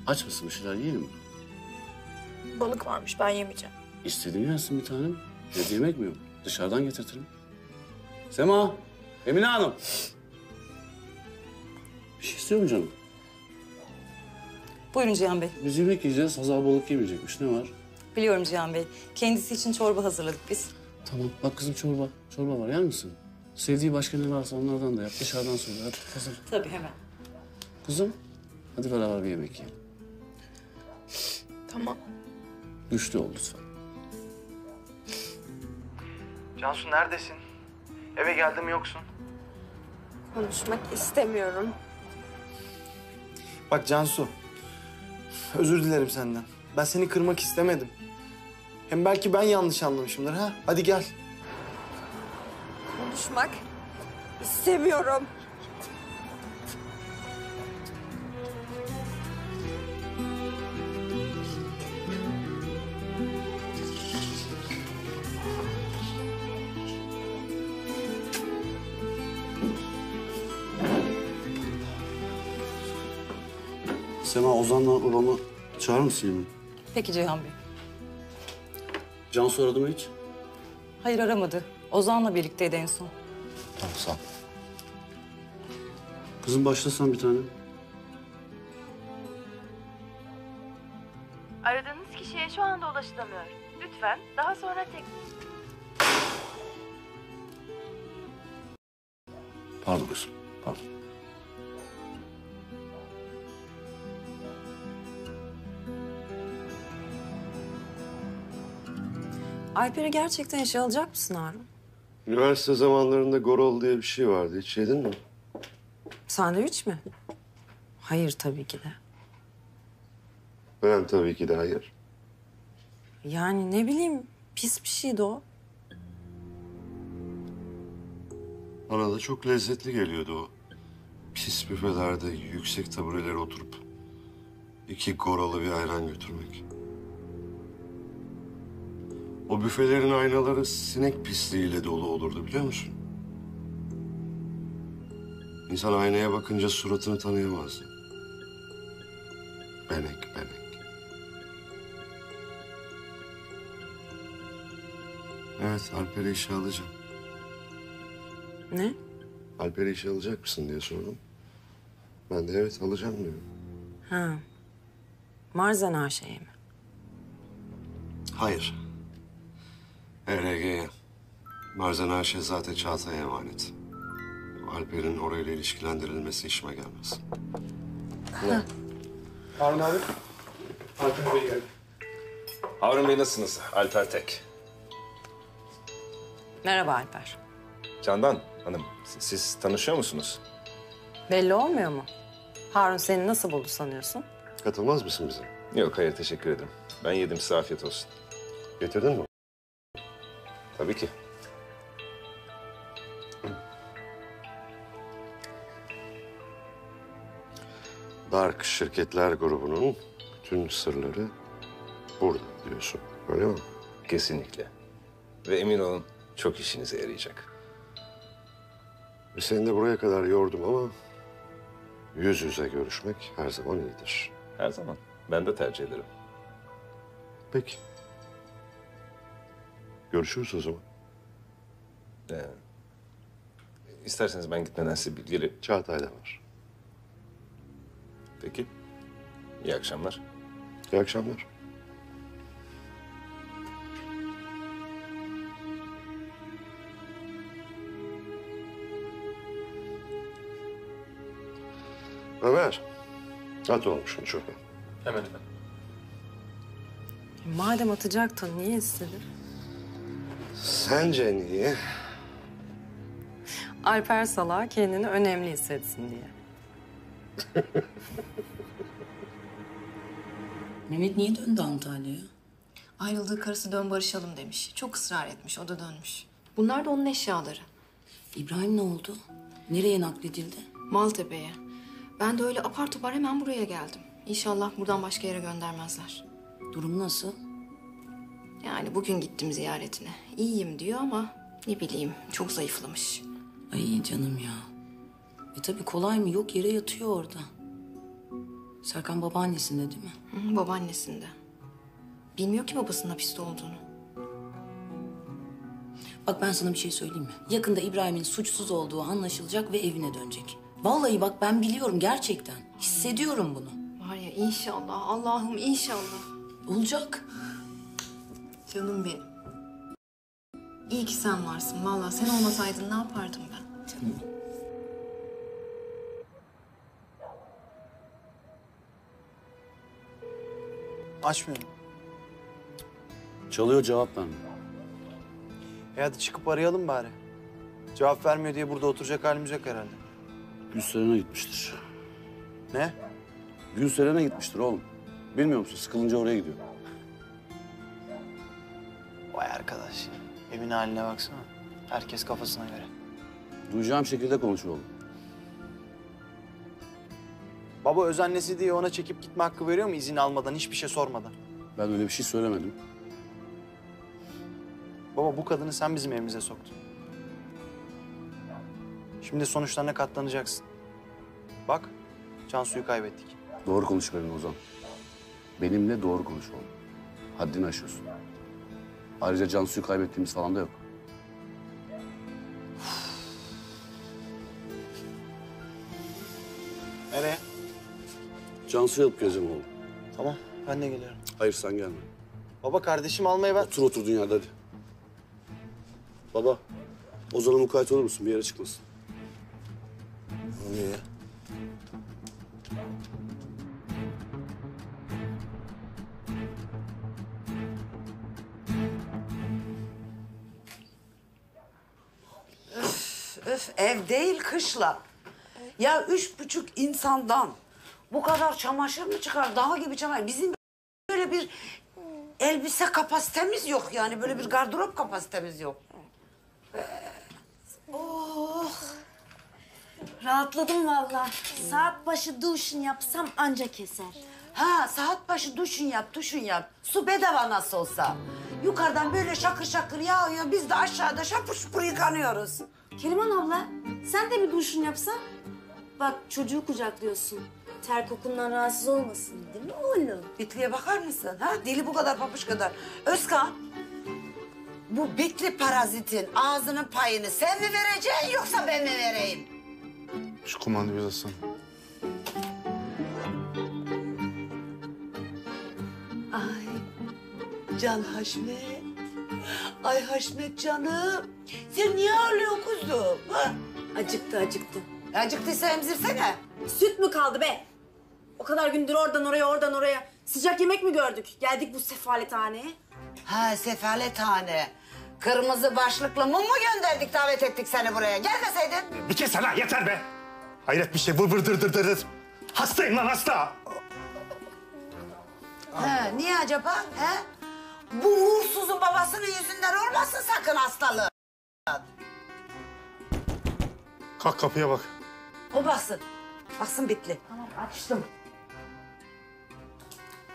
Aç mısın bir şeyler yiyelim mi? Balık varmış ben yemeyeceğim. İstediğin yersin bir tanem. Evde yemek mi yok? Dışarıdan getirtirim. Sema, Emine Hanım. Bir şey istiyor musun canım? Buyurun Cihan Bey. Biz yemek yiyeceğiz. Hazal balık yemeyecekmiş. Ne var? Biliyorum Cihan Bey. Kendisi için çorba hazırladık biz. Tamam. Bak kızım çorba. Çorba var. Yer misin? Sevdiği başka ne varsa onlardan da yap. Dışarıdan söyle. Hadi hazır. Tabii hemen. Kızım, hadi beraber bir yemek yiyelim. Tamam. Güçlü ol lütfen. Cansu neredesin? Eve geldim yoksun. Konuşmak istemiyorum. Bak Cansu. Özür dilerim senden. Ben seni kırmak istemedim. Hem belki ben yanlış anlamışımdır ha. Hadi gel. Konuşmak istemiyorum. Sema, Ozan'la babamı çağırır mısın yemeğe? Peki Cihan Bey. Cansu aradı mı hiç? Hayır aramadı. Ozan'la birlikteydi en son. Tamam, sağ ol. Kızım başlasan bir tane. Aradığınız kişiye şu anda ulaşılamıyor. Lütfen daha sonra tek... Pardon kızım, pardon. Alper'i gerçekten işe alacak mısın Harun? Üniversite zamanlarında gorol diye bir şey vardı. Hiç yedin mi? Sandviç mi? Hayır tabii ki de. Ben tabii ki de hayır. Yani ne bileyim pis bir şeydi o. Bana da çok lezzetli geliyordu o. Pis büfelerde yüksek taburelere oturup iki goralı bir ayran götürmek. O büfelerin aynaları sinek pisliğiyle dolu olurdu biliyor musun? İnsan aynaya bakınca suratını tanıyamazdı. Benek, benek. Evet, Alper'i işe alacağım. Ne? Alper'i işe alacak mısın diye sordum. Ben de evet alacağım diyorum. Ha. Marzen Aşe'ye mi? Hayır. ERG'ye. Marzen Ayşe zaten Çağatay'a emanet. Alper'in orayla ilişkilendirilmesi işime gelmez. Harun abi. Alper Bey geldi. Harun Bey nasılsınız? Alper Tek. Merhaba Alper. Candan Hanım, siz, siz tanışıyor musunuz? Belli olmuyor mu? Harun seni nasıl buldu sanıyorsun? Katılmaz mısın bize? Yok, hayır teşekkür ederim. Ben yedim, size afiyet olsun. Getirdin mi? Tabii ki. Dark Şirketler Grubu'nun bütün sırları burada diyorsun. Öyle mi? Kesinlikle. Ve emin olun çok işinize yarayacak. Ve seni de buraya kadar yordum ama yüz yüze görüşmek her zaman iyidir. Her zaman. Ben de tercih ederim. Peki. Görüşürüz o zaman. Ee, isterseniz ben gitmeden size bilgileri... Çağatay da var. Peki. İyi akşamlar. İyi akşamlar. Ömer. At oğlum şunu çöpe. Hemen hemen. Madem atacaktın niye istedin? Sence niye? Alper Sala kendini önemli hissetsin diye. Mehmet niye döndü Antalya'ya? Ayrıldığı karısı dön barışalım demiş. Çok ısrar etmiş, o da dönmüş. Bunlar da onun eşyaları. İbrahim ne oldu? Nereye nakledildi? Maltepe'ye. Ben de öyle apar topar hemen buraya geldim. İnşallah buradan başka yere göndermezler. Durum nasıl? Yani bugün gittim ziyaretine. İyiyim diyor ama ne bileyim çok zayıflamış. Ay canım ya. E tabii kolay mı? Yok yere yatıyor orada. Serkan babaannesinde değil mi? Hı, babaannesinde. Bilmiyor ki babasının hapiste olduğunu. Bak ben sana bir şey söyleyeyim mi? Yakında İbrahim'in suçsuz olduğu anlaşılacak ve evine dönecek. Vallahi bak ben biliyorum gerçekten. Hissediyorum bunu. Var ya inşallah Allah'ım inşallah. Olacak. Canım benim. İyi ki sen varsın. Vallahi sen olmasaydın ne yapardım ben? Açmıyorum. Çalıyor cevap vermiyor. E hadi çıkıp arayalım bari. Cevap vermiyor diye burada oturacak halimiz yok herhalde. Gülseren'e gitmiştir. Ne? Gülseren'e gitmiştir oğlum. Bilmiyor musun? Sıkılınca oraya gidiyor. Vay arkadaş. Evin haline baksana. Herkes kafasına göre. Duyacağım şekilde konuş oğlum. Baba öz annesi diye ona çekip gitme hakkı veriyor mu izin almadan, hiçbir şey sormadan? Ben öyle bir şey söylemedim. Baba bu kadını sen bizim evimize soktun. Şimdi sonuçlarına katlanacaksın. Bak, Cansu'yu kaybettik. Doğru konuş benimle Ozan. Benimle doğru konuş oğlum. Haddini aşıyorsun. Ayrıca Cansu'yu kaybettiğimiz falan da yok. Nereye? Cansu'yu alıp geleceğim oğlum. Tamam, ben de geliyorum. Hayır sen gelme. Baba kardeşim almaya ben... Otur oturduğun yerde hadi. Baba, Ozan'a mukayyet olur musun? Bir yere çıkmasın. Niye? Öf, öf ev değil kışla. Ya üç buçuk insandan bu kadar çamaşır mı çıkar? Dağ gibi çamaşır. Bizim böyle bir elbise kapasitemiz yok yani. Böyle bir gardırop kapasitemiz yok. Oh. Rahatladım vallahi. Saat başı duşun yapsam anca keser. Ha saat başı duşun yap, duşun yap. Su bedava nasıl olsa. Yukarıdan böyle şakır şakır yağıyor. Biz de aşağıda şapur şupur yıkanıyoruz. Keriman abla sen de bir duşun yapsan. Bak çocuğu kucaklıyorsun. Ter kokundan rahatsız olmasın değil mi oğlum? Bitliye bakar mısın? Ha? Dili bu kadar papuç kadar. Özkan, bu bitli parazitin ağzının payını sen mi vereceksin yoksa ben mi vereyim? Şu kumandayı uzasın. Ay Can Haşmet. Ay Haşmet canım. Sen niye ağlıyorsun kuzum? Ha? Acıktı acıktı. Acıktıysa emzirsene. Süt mü kaldı be? O kadar gündür oradan oraya oradan oraya. Sıcak yemek mi gördük? Geldik bu sefalethaneye. Ha sefalethane. Kırmızı başlıklı mum mu gönderdik davet ettik seni buraya? Gelmeseydin. Bir kez lan yeter be. Hayret bir şey vır vır dır dır dır. dır. Hastayım lan hasta. Ha, niye acaba? He? Bu uğursuzun babasının yüzünden olmasın sakın hastalığı. Kalk kapıya bak. O baksın. Baksın bitli. Tamam açtım.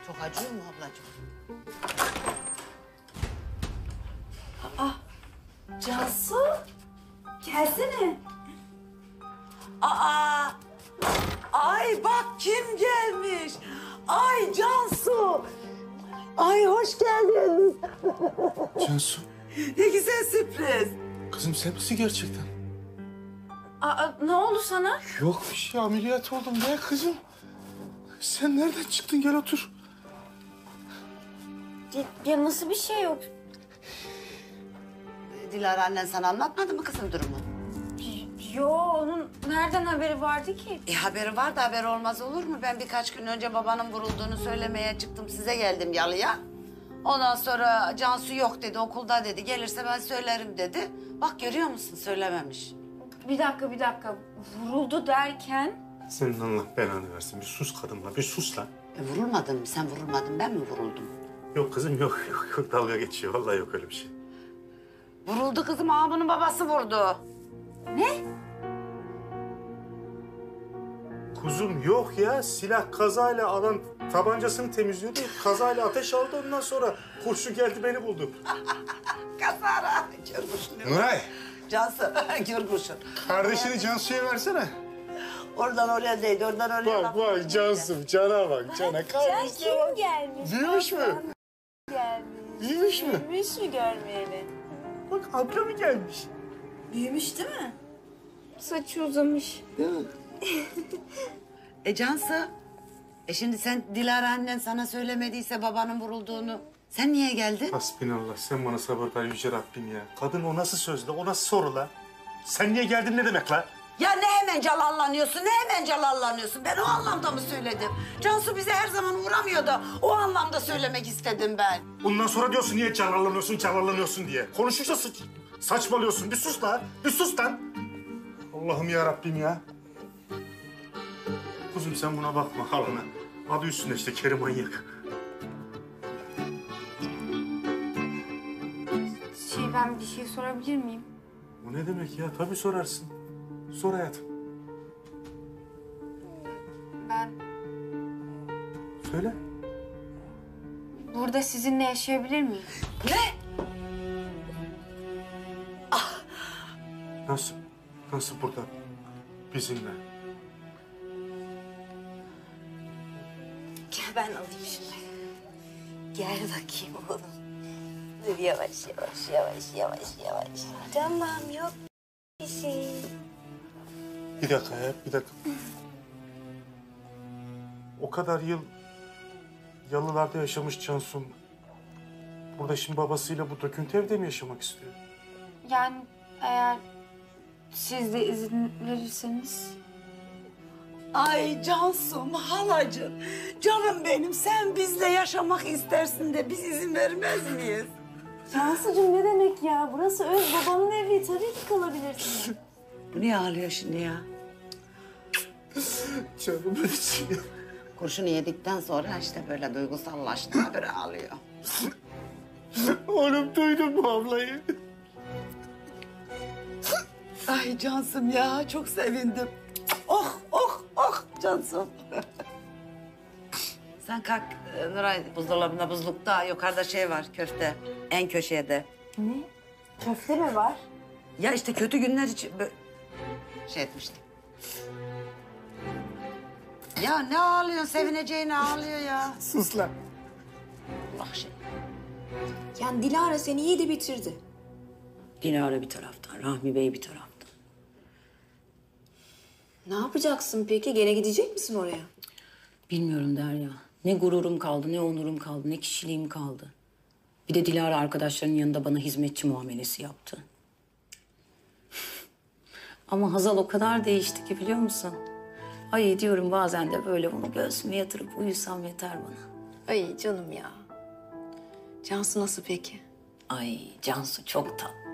Çok acıyor mu ablacığım? Aa, Cansu. Gelsene. Aa! Ay bak kim gelmiş. Ay Cansu. Ay hoş geldiniz. Cansu. Ne güzel sürpriz. Kızım sen misin gerçekten? Aa, ne oldu sana? Yok bir şey ameliyat oldum be kızım. Sen nereden çıktın gel otur. Ya, ya nasıl bir şey yok? Dilara annen sana anlatmadı mı kızım durumu? Yo onun nereden haberi vardı ki? E haberi var da haberi olmaz olur mu? Ben birkaç gün önce babanın vurulduğunu söylemeye çıktım. Size geldim yalıya. Ondan sonra Cansu yok dedi, okulda dedi. Gelirse ben söylerim dedi. Bak görüyor musun söylememiş. Bir dakika bir dakika. Vuruldu derken Senin Allah belanı versin. Bir sus kadınla, bir sus lan. E, vurulmadın mı? Sen vurulmadın, ben mi vuruldum? Yok kızım yok, yok, yok. Dalga geçiyor. Vallahi yok öyle bir şey. Vuruldu kızım, abinin babası vurdu. Ne? Kuzum yok ya. Silah kazayla adam tabancasını temizliyordu. Kazayla ateş aldı ondan sonra kurşun geldi beni buldu. Kazara. Görmüşsün. Nuray. Cansu, görmüşsün. Kardeşini Cansu'ya versene. Oradan oraya değdi, oradan oraya. Bak bak Cansu, cana bak cana. Kardeşine bak. gelmiş? Büyümüş mü? Gelmiş. Büyümüş mü? Büyümüş mü görmeyeli? Bak abla mı gelmiş? Büyümüş değil mi? Saçı uzamış. Değil mi? e Cansu, e şimdi sen Dilara annen sana söylemediyse babanın vurulduğunu, sen niye geldin? Hasbinallah sen bana sabır ver yüce Rabbim ya. Kadın o nasıl sözle, o nasıl soru la? Sen niye geldin ne demek la? Ya ne hemen calallanıyorsun, ne hemen calallanıyorsun? Ben o anlamda mı söyledim? Cansu bize her zaman uğramıyor da o anlamda söylemek istedim ben. Bundan sonra diyorsun niye calallanıyorsun, calallanıyorsun diye. Konuşunca sa- saçmalıyorsun. Bir sus la, bir sus lan. Allah'ım ya Rabbim ya. Kuzum sen buna bakma halına. Adı üstünde işte Kerim manyak. Şey ben bir şey sorabilir miyim? O ne demek ya? Tabii sorarsın. Sor hayatım. Ben Söyle. burada sizinle yaşayabilir miyim? Ne? Nasıl? Nasıl burada? Bizimle. Gel ben alayım şimdi. Gel bakayım oğlum. Dur yavaş yavaş yavaş yavaş yavaş. Tamam yok bir şey. Bir dakika ya, bir dakika. O kadar yıl yalılarda yaşamış Cansu'm. Burada şimdi babasıyla bu döküntü evde mi yaşamak istiyor? Yani eğer siz de izin verirseniz. Ay Cansum, halacığım. Canım benim sen bizle yaşamak istersin de biz izin vermez miyiz? Cansucuğum ne demek ya? Burası öz babanın evi. Tabii ki kalabilirsin. Bu niye ağlıyor şimdi ya? Canım için. Kurşunu yedikten sonra işte böyle duygusallaştı, böyle ağlıyor. Oğlum duydun mu ablayı? Ay Cansım ya çok sevindim. Oh oh oh Cansım. Sen kalk e, Nuray buzdolabında buzlukta yukarıda şey var köfte en köşede. Ne? Köfte mi var? Ya işte kötü günler için bö- şey etmiştim. Ya ne ağlıyorsun sevineceğine ağlıyor ya. Sus lan. Allah şey. Yani Dilara seni yedi bitirdi. Dilara bir taraftan, Rahmi Bey bir taraftan. Ne yapacaksın peki? Gene gidecek misin oraya? Bilmiyorum Derya. Ne gururum kaldı, ne onurum kaldı, ne kişiliğim kaldı. Bir de Dilara arkadaşlarının yanında bana hizmetçi muamelesi yaptı. Ama Hazal o kadar değişti ki biliyor musun? Ay diyorum bazen de böyle onu göğsüme yatırıp uyusam yeter bana. Ay canım ya. Cansu nasıl peki? Ay Cansu çok tatlı.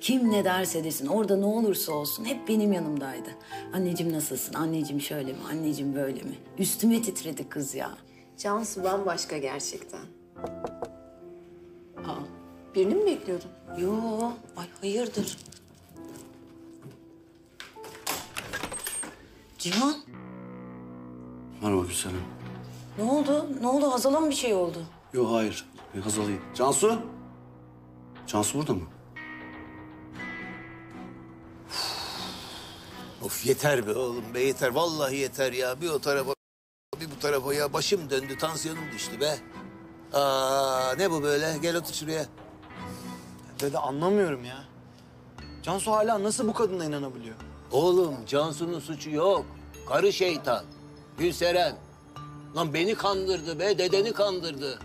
Kim ne derse desin, orada ne olursa olsun hep benim yanımdaydı. Anneciğim nasılsın, anneciğim şöyle mi, anneciğim böyle mi? Üstüme titredi kız ya. Cansu bambaşka gerçekten. Aa. Birini mi bekliyordun? Yo, ay hayırdır? Cihan, Merhaba Gülsenem. ne oldu? Ne oldu? Hazal'a mı bir şey oldu? Yok hayır. Hazal iyi. Cansu? Cansu burada mı? Of yeter be oğlum be yeter. Vallahi yeter ya. Bir o tarafa bir bu tarafa ya. Başım döndü, tansiyonum düştü be. Aa ne bu böyle? Gel otur şuraya. Dede anlamıyorum ya. Cansu hala nasıl bu kadına inanabiliyor? Oğlum Cansu'nun suçu yok. Karı şeytan. Gülseren. Lan beni kandırdı be, dedeni kandırdı.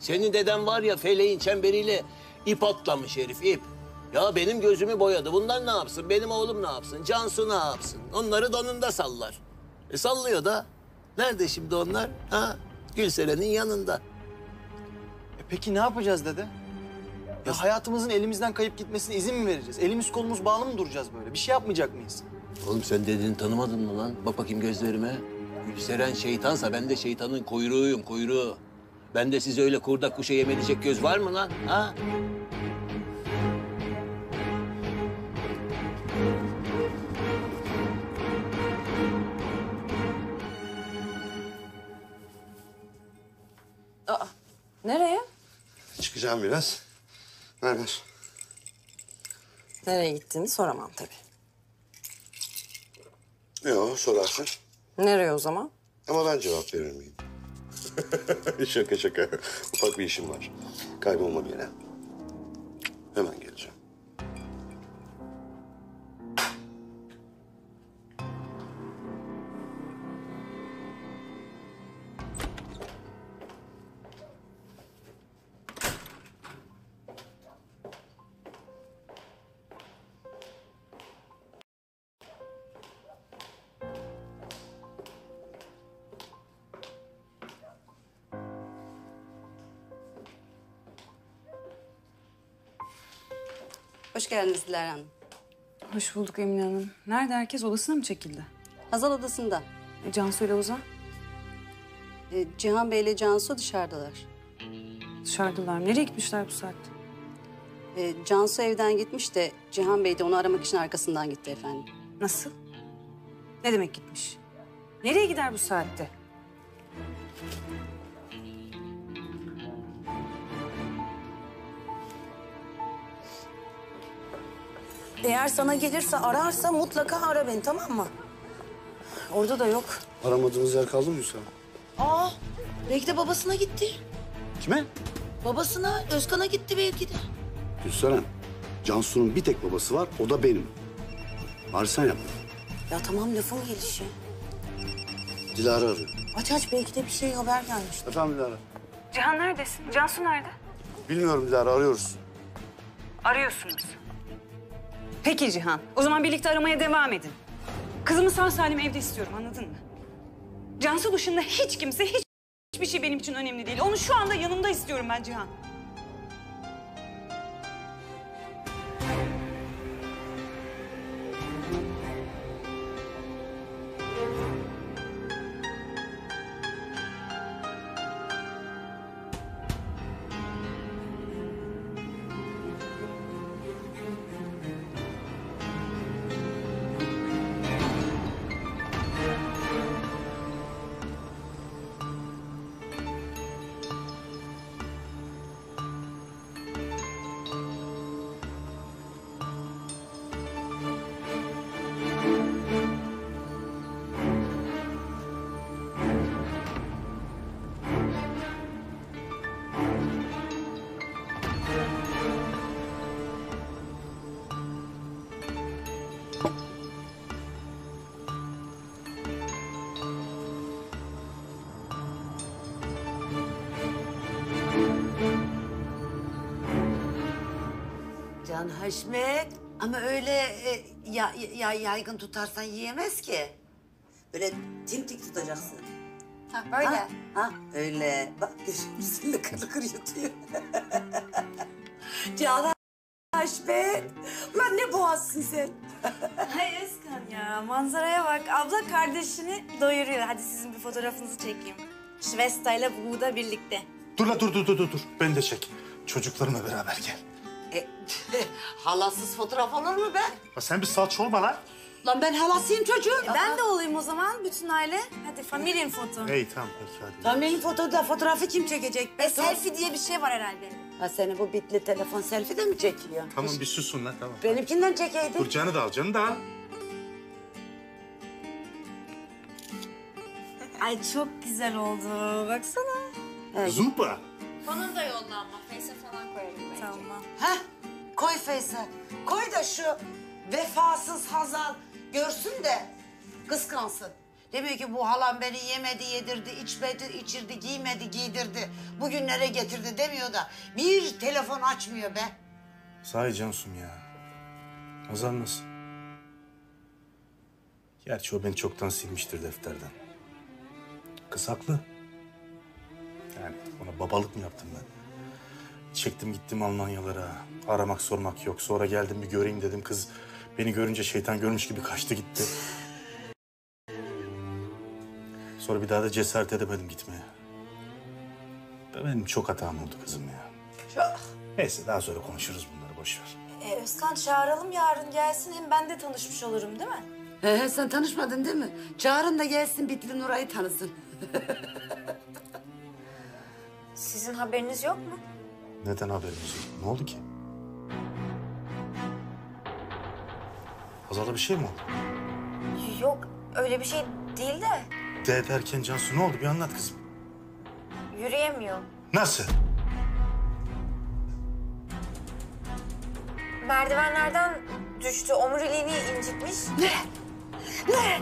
Senin deden var ya feleğin çemberiyle ip atlamış herif, ip. Ya benim gözümü boyadı. Bunlar ne yapsın? Benim oğlum ne yapsın? Cansu ne yapsın? Onları donunda sallar. E sallıyor da. Nerede şimdi onlar? Ha? Gülseren'in yanında. E peki ne yapacağız dede? Ya hayatımızın elimizden kayıp gitmesine izin mi vereceğiz? Elimiz kolumuz bağlı mı duracağız böyle? Bir şey yapmayacak mıyız? Oğlum sen dediğini tanımadın mı lan? Bak bakayım gözlerime. Gülseren şeytansa ben de şeytanın kuyruğuyum, kuyruğu. Ben de size öyle kurda kuşa yem edecek göz var mı lan? Ha? Aa, nereye? Çıkacağım biraz. Ver ver. Nereye gittiğini soramam tabii. Yok sorarsın. Nereye o zaman? Ama ben cevap verir miyim? şaka şaka. Ufak bir işim var. Kaybolma bir yere. Hemen geleceğim. Geldiniz Dilara Hanım. Hoş bulduk Emine Hanım. Nerede herkes? Odasına mı çekildi? Hazal odasında. E, Cansu ile Ozan? E, Cihan Bey ile Cansu dışarıdalar. Dışarıdalar. Nereye gitmişler bu saatte? E, Cansu evden gitmiş de Cihan Bey de onu aramak için arkasından gitti efendim. Nasıl? Ne demek gitmiş? Nereye gider bu saatte? Eğer sana gelirse ararsa mutlaka ara beni tamam mı? Orada da yok. Aramadığımız yer kaldı mı Hüsam? Aa belki de babasına gitti. Kime? Babasına, Özkan'a gitti belki de. Gülseren. Cansu'nun bir tek babası var, o da benim. Bari sen yap. Ya tamam lafın gelişi. Dilara arıyor. Aç aç belki de bir şey haber gelmiş. Efendim Dilara? Cihan neredesin? Cansu nerede? Bilmiyorum Dilara, arıyoruz. Arıyorsunuz. Peki Cihan. O zaman birlikte aramaya devam edin. Kızımı sağ salim evde istiyorum anladın mı? Cansu dışında hiç kimse, hiç hiçbir şey benim için önemli değil. Onu şu anda yanımda istiyorum ben Cihan. Haşmet ama öyle e, ya, ya, yaygın tutarsan yiyemez ki. Böyle timtik tutacaksın. Ha, böyle. Ha, ha öyle. Bak üstünde kır kır yatıyor. Can Haşmet. Ulan ne boğazsın sen. Hay Özkan ya manzaraya bak. Abla kardeşini doyuruyor. Hadi sizin bir fotoğrafınızı çekeyim. Şvesta ile Buğda birlikte. Dur la dur dur dur dur. dur. Beni de çek. Çocuklarımla beraber gel. E, halasız fotoğraf olur mu be? Ya sen bir salça olma lan. Lan ben halasıyım çocuğun. E, ben de olayım o zaman bütün aile. Hadi familyen foto. İyi tamam peki hadi. Family fotoda fotoğrafı kim çekecek? be? E, selfie diye bir şey var herhalde. Ha seni bu bitli telefon selfie de mi çekiyor? Tamam bir susun lan tamam. Benimkinden çekeydin. Dur canı da al canı da al. Ay çok güzel oldu. Baksana. Zupa. Bana da yolla ama Face'e falan koyarım. Tamam. Ha koy Faysal. Koy da şu vefasız Hazal görsün de kıskansın. Demiyor ki bu halam beni yemedi, yedirdi, içmedi, içirdi, giymedi, giydirdi. Bugünlere getirdi demiyor da bir telefon açmıyor be. Sahi Cansum ya. Hazal nasıl? Gerçi o beni çoktan silmiştir defterden. Kız haklı. Yani ona babalık mı yaptım ben? Çektim gittim Almanyalara. Aramak sormak yok. Sonra geldim bir göreyim dedim. Kız beni görünce şeytan görmüş gibi kaçtı gitti. Sonra bir daha da cesaret edemedim gitmeye. Benim çok hatam oldu kızım ya. Çok. Neyse daha sonra konuşuruz bunları boş ver. E, Özkan çağıralım yarın gelsin hem ben de tanışmış olurum değil mi? He he sen tanışmadın değil mi? Çağırın da gelsin Bitli Nuray'ı tanısın. Sizin haberiniz yok mu? Neden haberimiz yok? Ne oldu ki? Hazal'a bir şey mi oldu? Yok öyle bir şey değil de De derken Cansu ne oldu? Bir anlat kızım. yürüyemiyor. Nasıl? Merdivenlerden düştü omuriliğini incitmiş. Ne? Ne?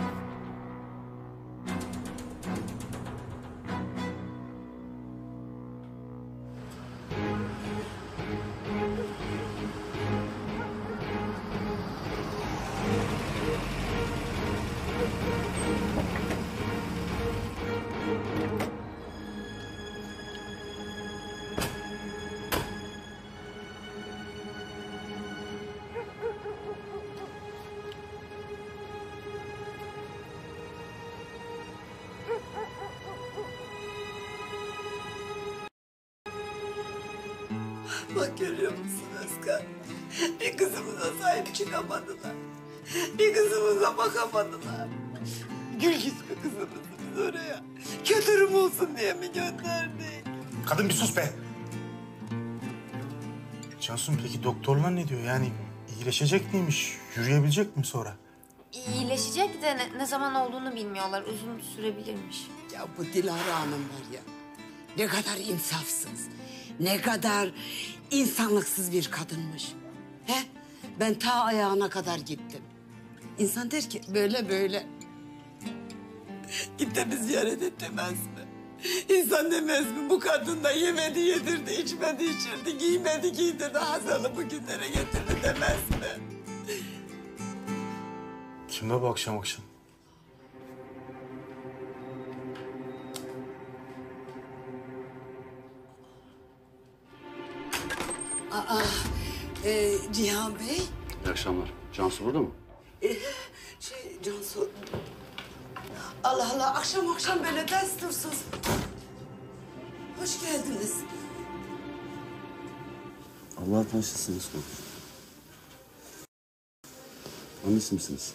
Bakamadılar. Gül yüzlü kızımızı biz oraya kötürüm olsun diye mi gönderdik? Kadın bir sus be. Cansu'm peki doktorlar ne diyor? Yani iyileşecek miymiş? Yürüyebilecek mi sonra? İyileşecek de ne, ne zaman olduğunu bilmiyorlar. Uzun sürebilirmiş. Ya bu Dilara Hanım var ya ne kadar insafsız, ne kadar insanlıksız bir kadınmış. He? Ben ta ayağına kadar gittim. İnsan der ki böyle böyle. Git de bir ziyaret et demez mi? İnsan demez mi bu kadın da yemedi yedirdi, içmedi içirdi, giymedi giydirdi, Hazal'ı bugünlere getirdi demez mi? Kimle bu akşam akşam? Aa, e, Cihan Bey, İyi akşamlar. Cansu burada mı? E, şey Cansu... Allah Allah, akşam akşam böyle destursuz. Hoş geldiniz. Allah taşısınız konu. Annesi misiniz?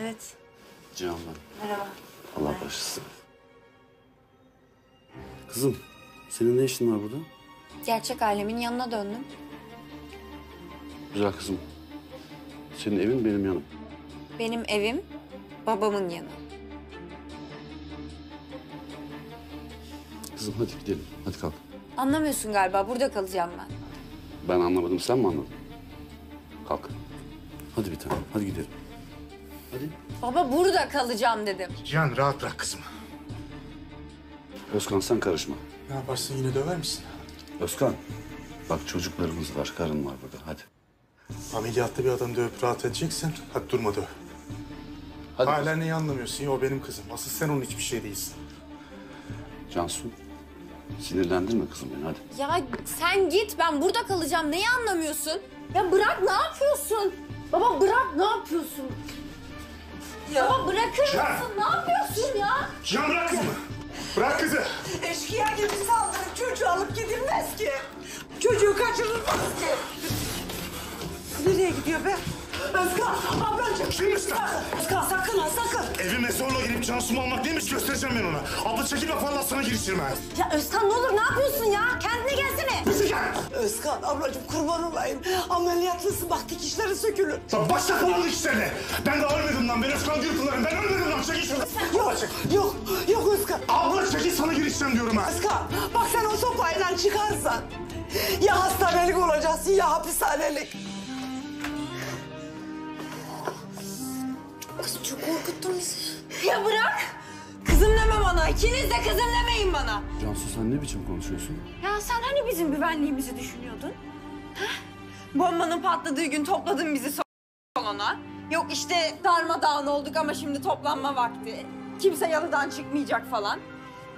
Evet. Cihan ben. Merhaba. Allah taşısın. Kızım, senin ne işin var burada? Gerçek ailemin yanına döndüm. Güzel kızım. Senin evin benim yanım. Benim evim babamın yanı. Kızım hadi gidelim. Hadi kalk. Anlamıyorsun galiba. Burada kalacağım ben. Ben anlamadım, sen mi anladın? Kalk. Hadi bir tanem, hadi gidelim. Hadi. Baba burada kalacağım dedim. Cihan rahat bırak kızımı. Özkan sen karışma. Ne yaparsın yine döver misin? Özkan, bak çocuklarımız var, karın var burada. Hadi. Ameliyatta bir adam dövüp rahat edeceksin. Hadi durma döv. Hala neyi anlamıyorsun? Ya o benim kızım. Asıl sen onun hiçbir şey değilsin. Cansu, sinirlendirme kızım beni hadi. Ya sen git. Ben burada kalacağım. Neyi anlamıyorsun? Ya bırak ne yapıyorsun? Baba bırak ne yapıyorsun? Baba bırakır mısın? Ne yapıyorsun ya? Cihan bırak kızımı. Bırak kızı. Eşkıya gibi saldırıp çocuğu alıp gidilmez ki. Çocuğu kaçırılmaz ki. Nereye gidiyor be? Özkan, ablacığım. Kim Özkan? Özkan sakın ha sakın. Evime zorla girip Cansu'mu almak neymiş göstereceğim ben ona. Abla çekil bak vallahi sana girişirme. Ya Özkan ne olur ne yapıyorsun ya? Kendine gelsene. Özkan ablacığım kurban olayım. Ameliyatlısın bak dikişleri sökülür. Lan başla falan dikişlerine. Ben daha ölmedim lan. Ben Özkan Gürpınar'ım. Ben ölmedim lan. Çekil şuradan. Yok, yok, yok Özkan. Abla çekil sana girişeceğim diyorum ha. Özkan bak sen o sopayla çıkarsan ya hastanelik olacaksın ya hapishanelik. Kızım çok korkuttun bizi. Ya bırak. Kızım deme bana. İkiniz de kızım demeyin bana. Cansu sen ne biçim konuşuyorsun? Ya sen hani bizim güvenliğimizi düşünüyordun? Heh? Bombanın patladığı gün topladın bizi salona. Yok işte darmadağın olduk ama şimdi toplanma vakti. Kimse yalıdan çıkmayacak falan.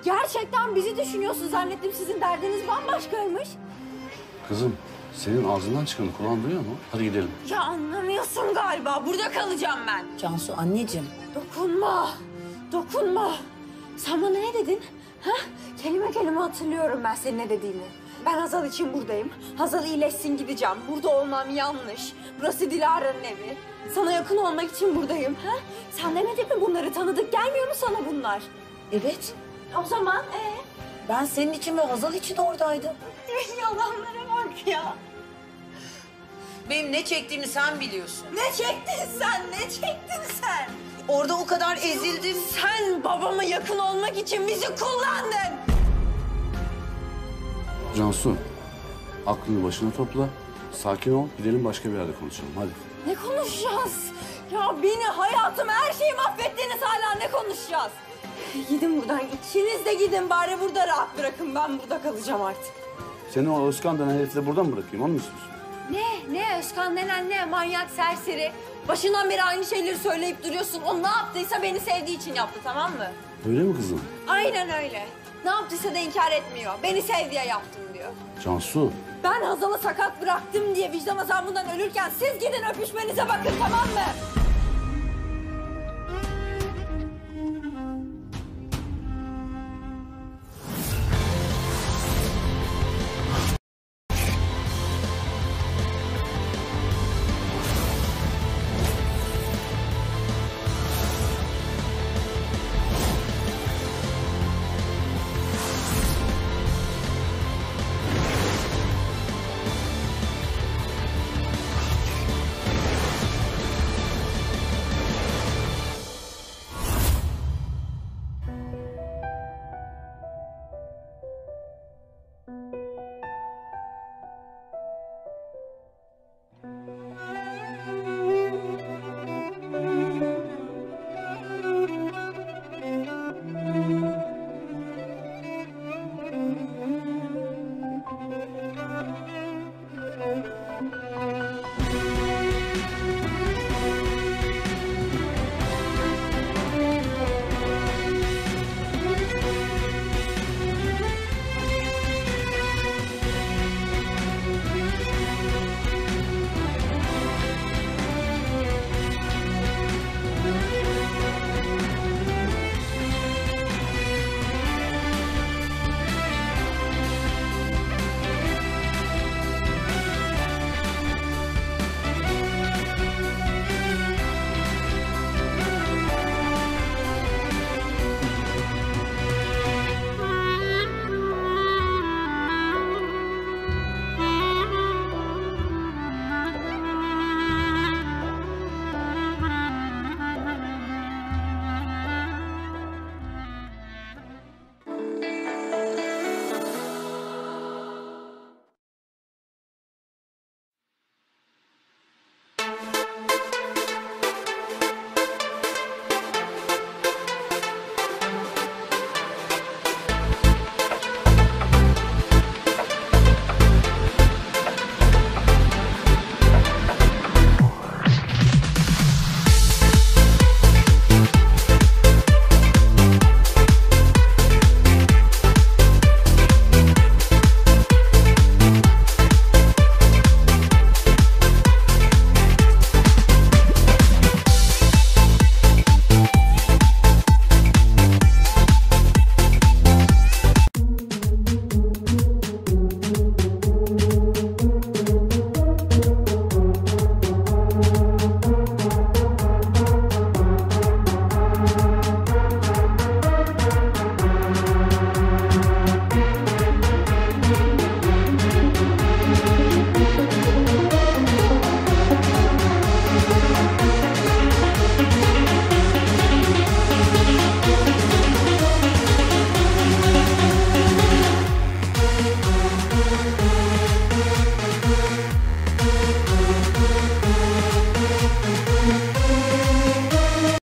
Gerçekten bizi düşünüyorsun zannettim sizin derdiniz bambaşkaymış. Kızım senin ağzından çıkanı kulağın duyuyor mu? Hadi gidelim. Ya anlamıyorsun galiba. Burada kalacağım ben. Cansu anneciğim. Dokunma. Dokunma. Sen bana ne dedin? Ha? Kelime kelime hatırlıyorum ben senin ne dediğini. Ben Hazal için buradayım. Hazal iyileşsin gideceğim. Burada olmam yanlış. Burası Dilara'nın evi. Sana yakın olmak için buradayım. Ha? Sen demedin mi bunları tanıdık gelmiyor mu sana bunlar? Evet. O zaman ee? Ben senin için ve Hazal için oradaydım. Yalanlara bak ya. Benim ne çektiğimi sen biliyorsun. Ne çektin sen? Ne çektin sen? Orada o kadar ezildim. Sen babama yakın olmak için bizi kullandın. Cansu aklını başına topla. Sakin ol. Gidelim başka bir yerde konuşalım. Hadi. Ne konuşacağız? Ya beni, hayatımı, her şeyi mahvettiniz hala ne konuşacağız? Gidin buradan, ikiniz de gidin bari burada rahat bırakın. Ben burada kalacağım artık. Seni o Özkan denen herifle buradan mı bırakayım? İstiyorsun? Ne, ne Özkan denen ne? Manyak, serseri. Başından beri aynı şeyleri söyleyip duruyorsun. O ne yaptıysa beni sevdiği için yaptı tamam mı? Öyle mi kızım? Aynen öyle. Ne yaptıysa da inkar etmiyor. Beni sev diye yaptım diyor. Cansu. Ben Hazal'ı sakat bıraktım diye vicdan azabından ölürken siz gidin öpüşmenize bakın tamam mı?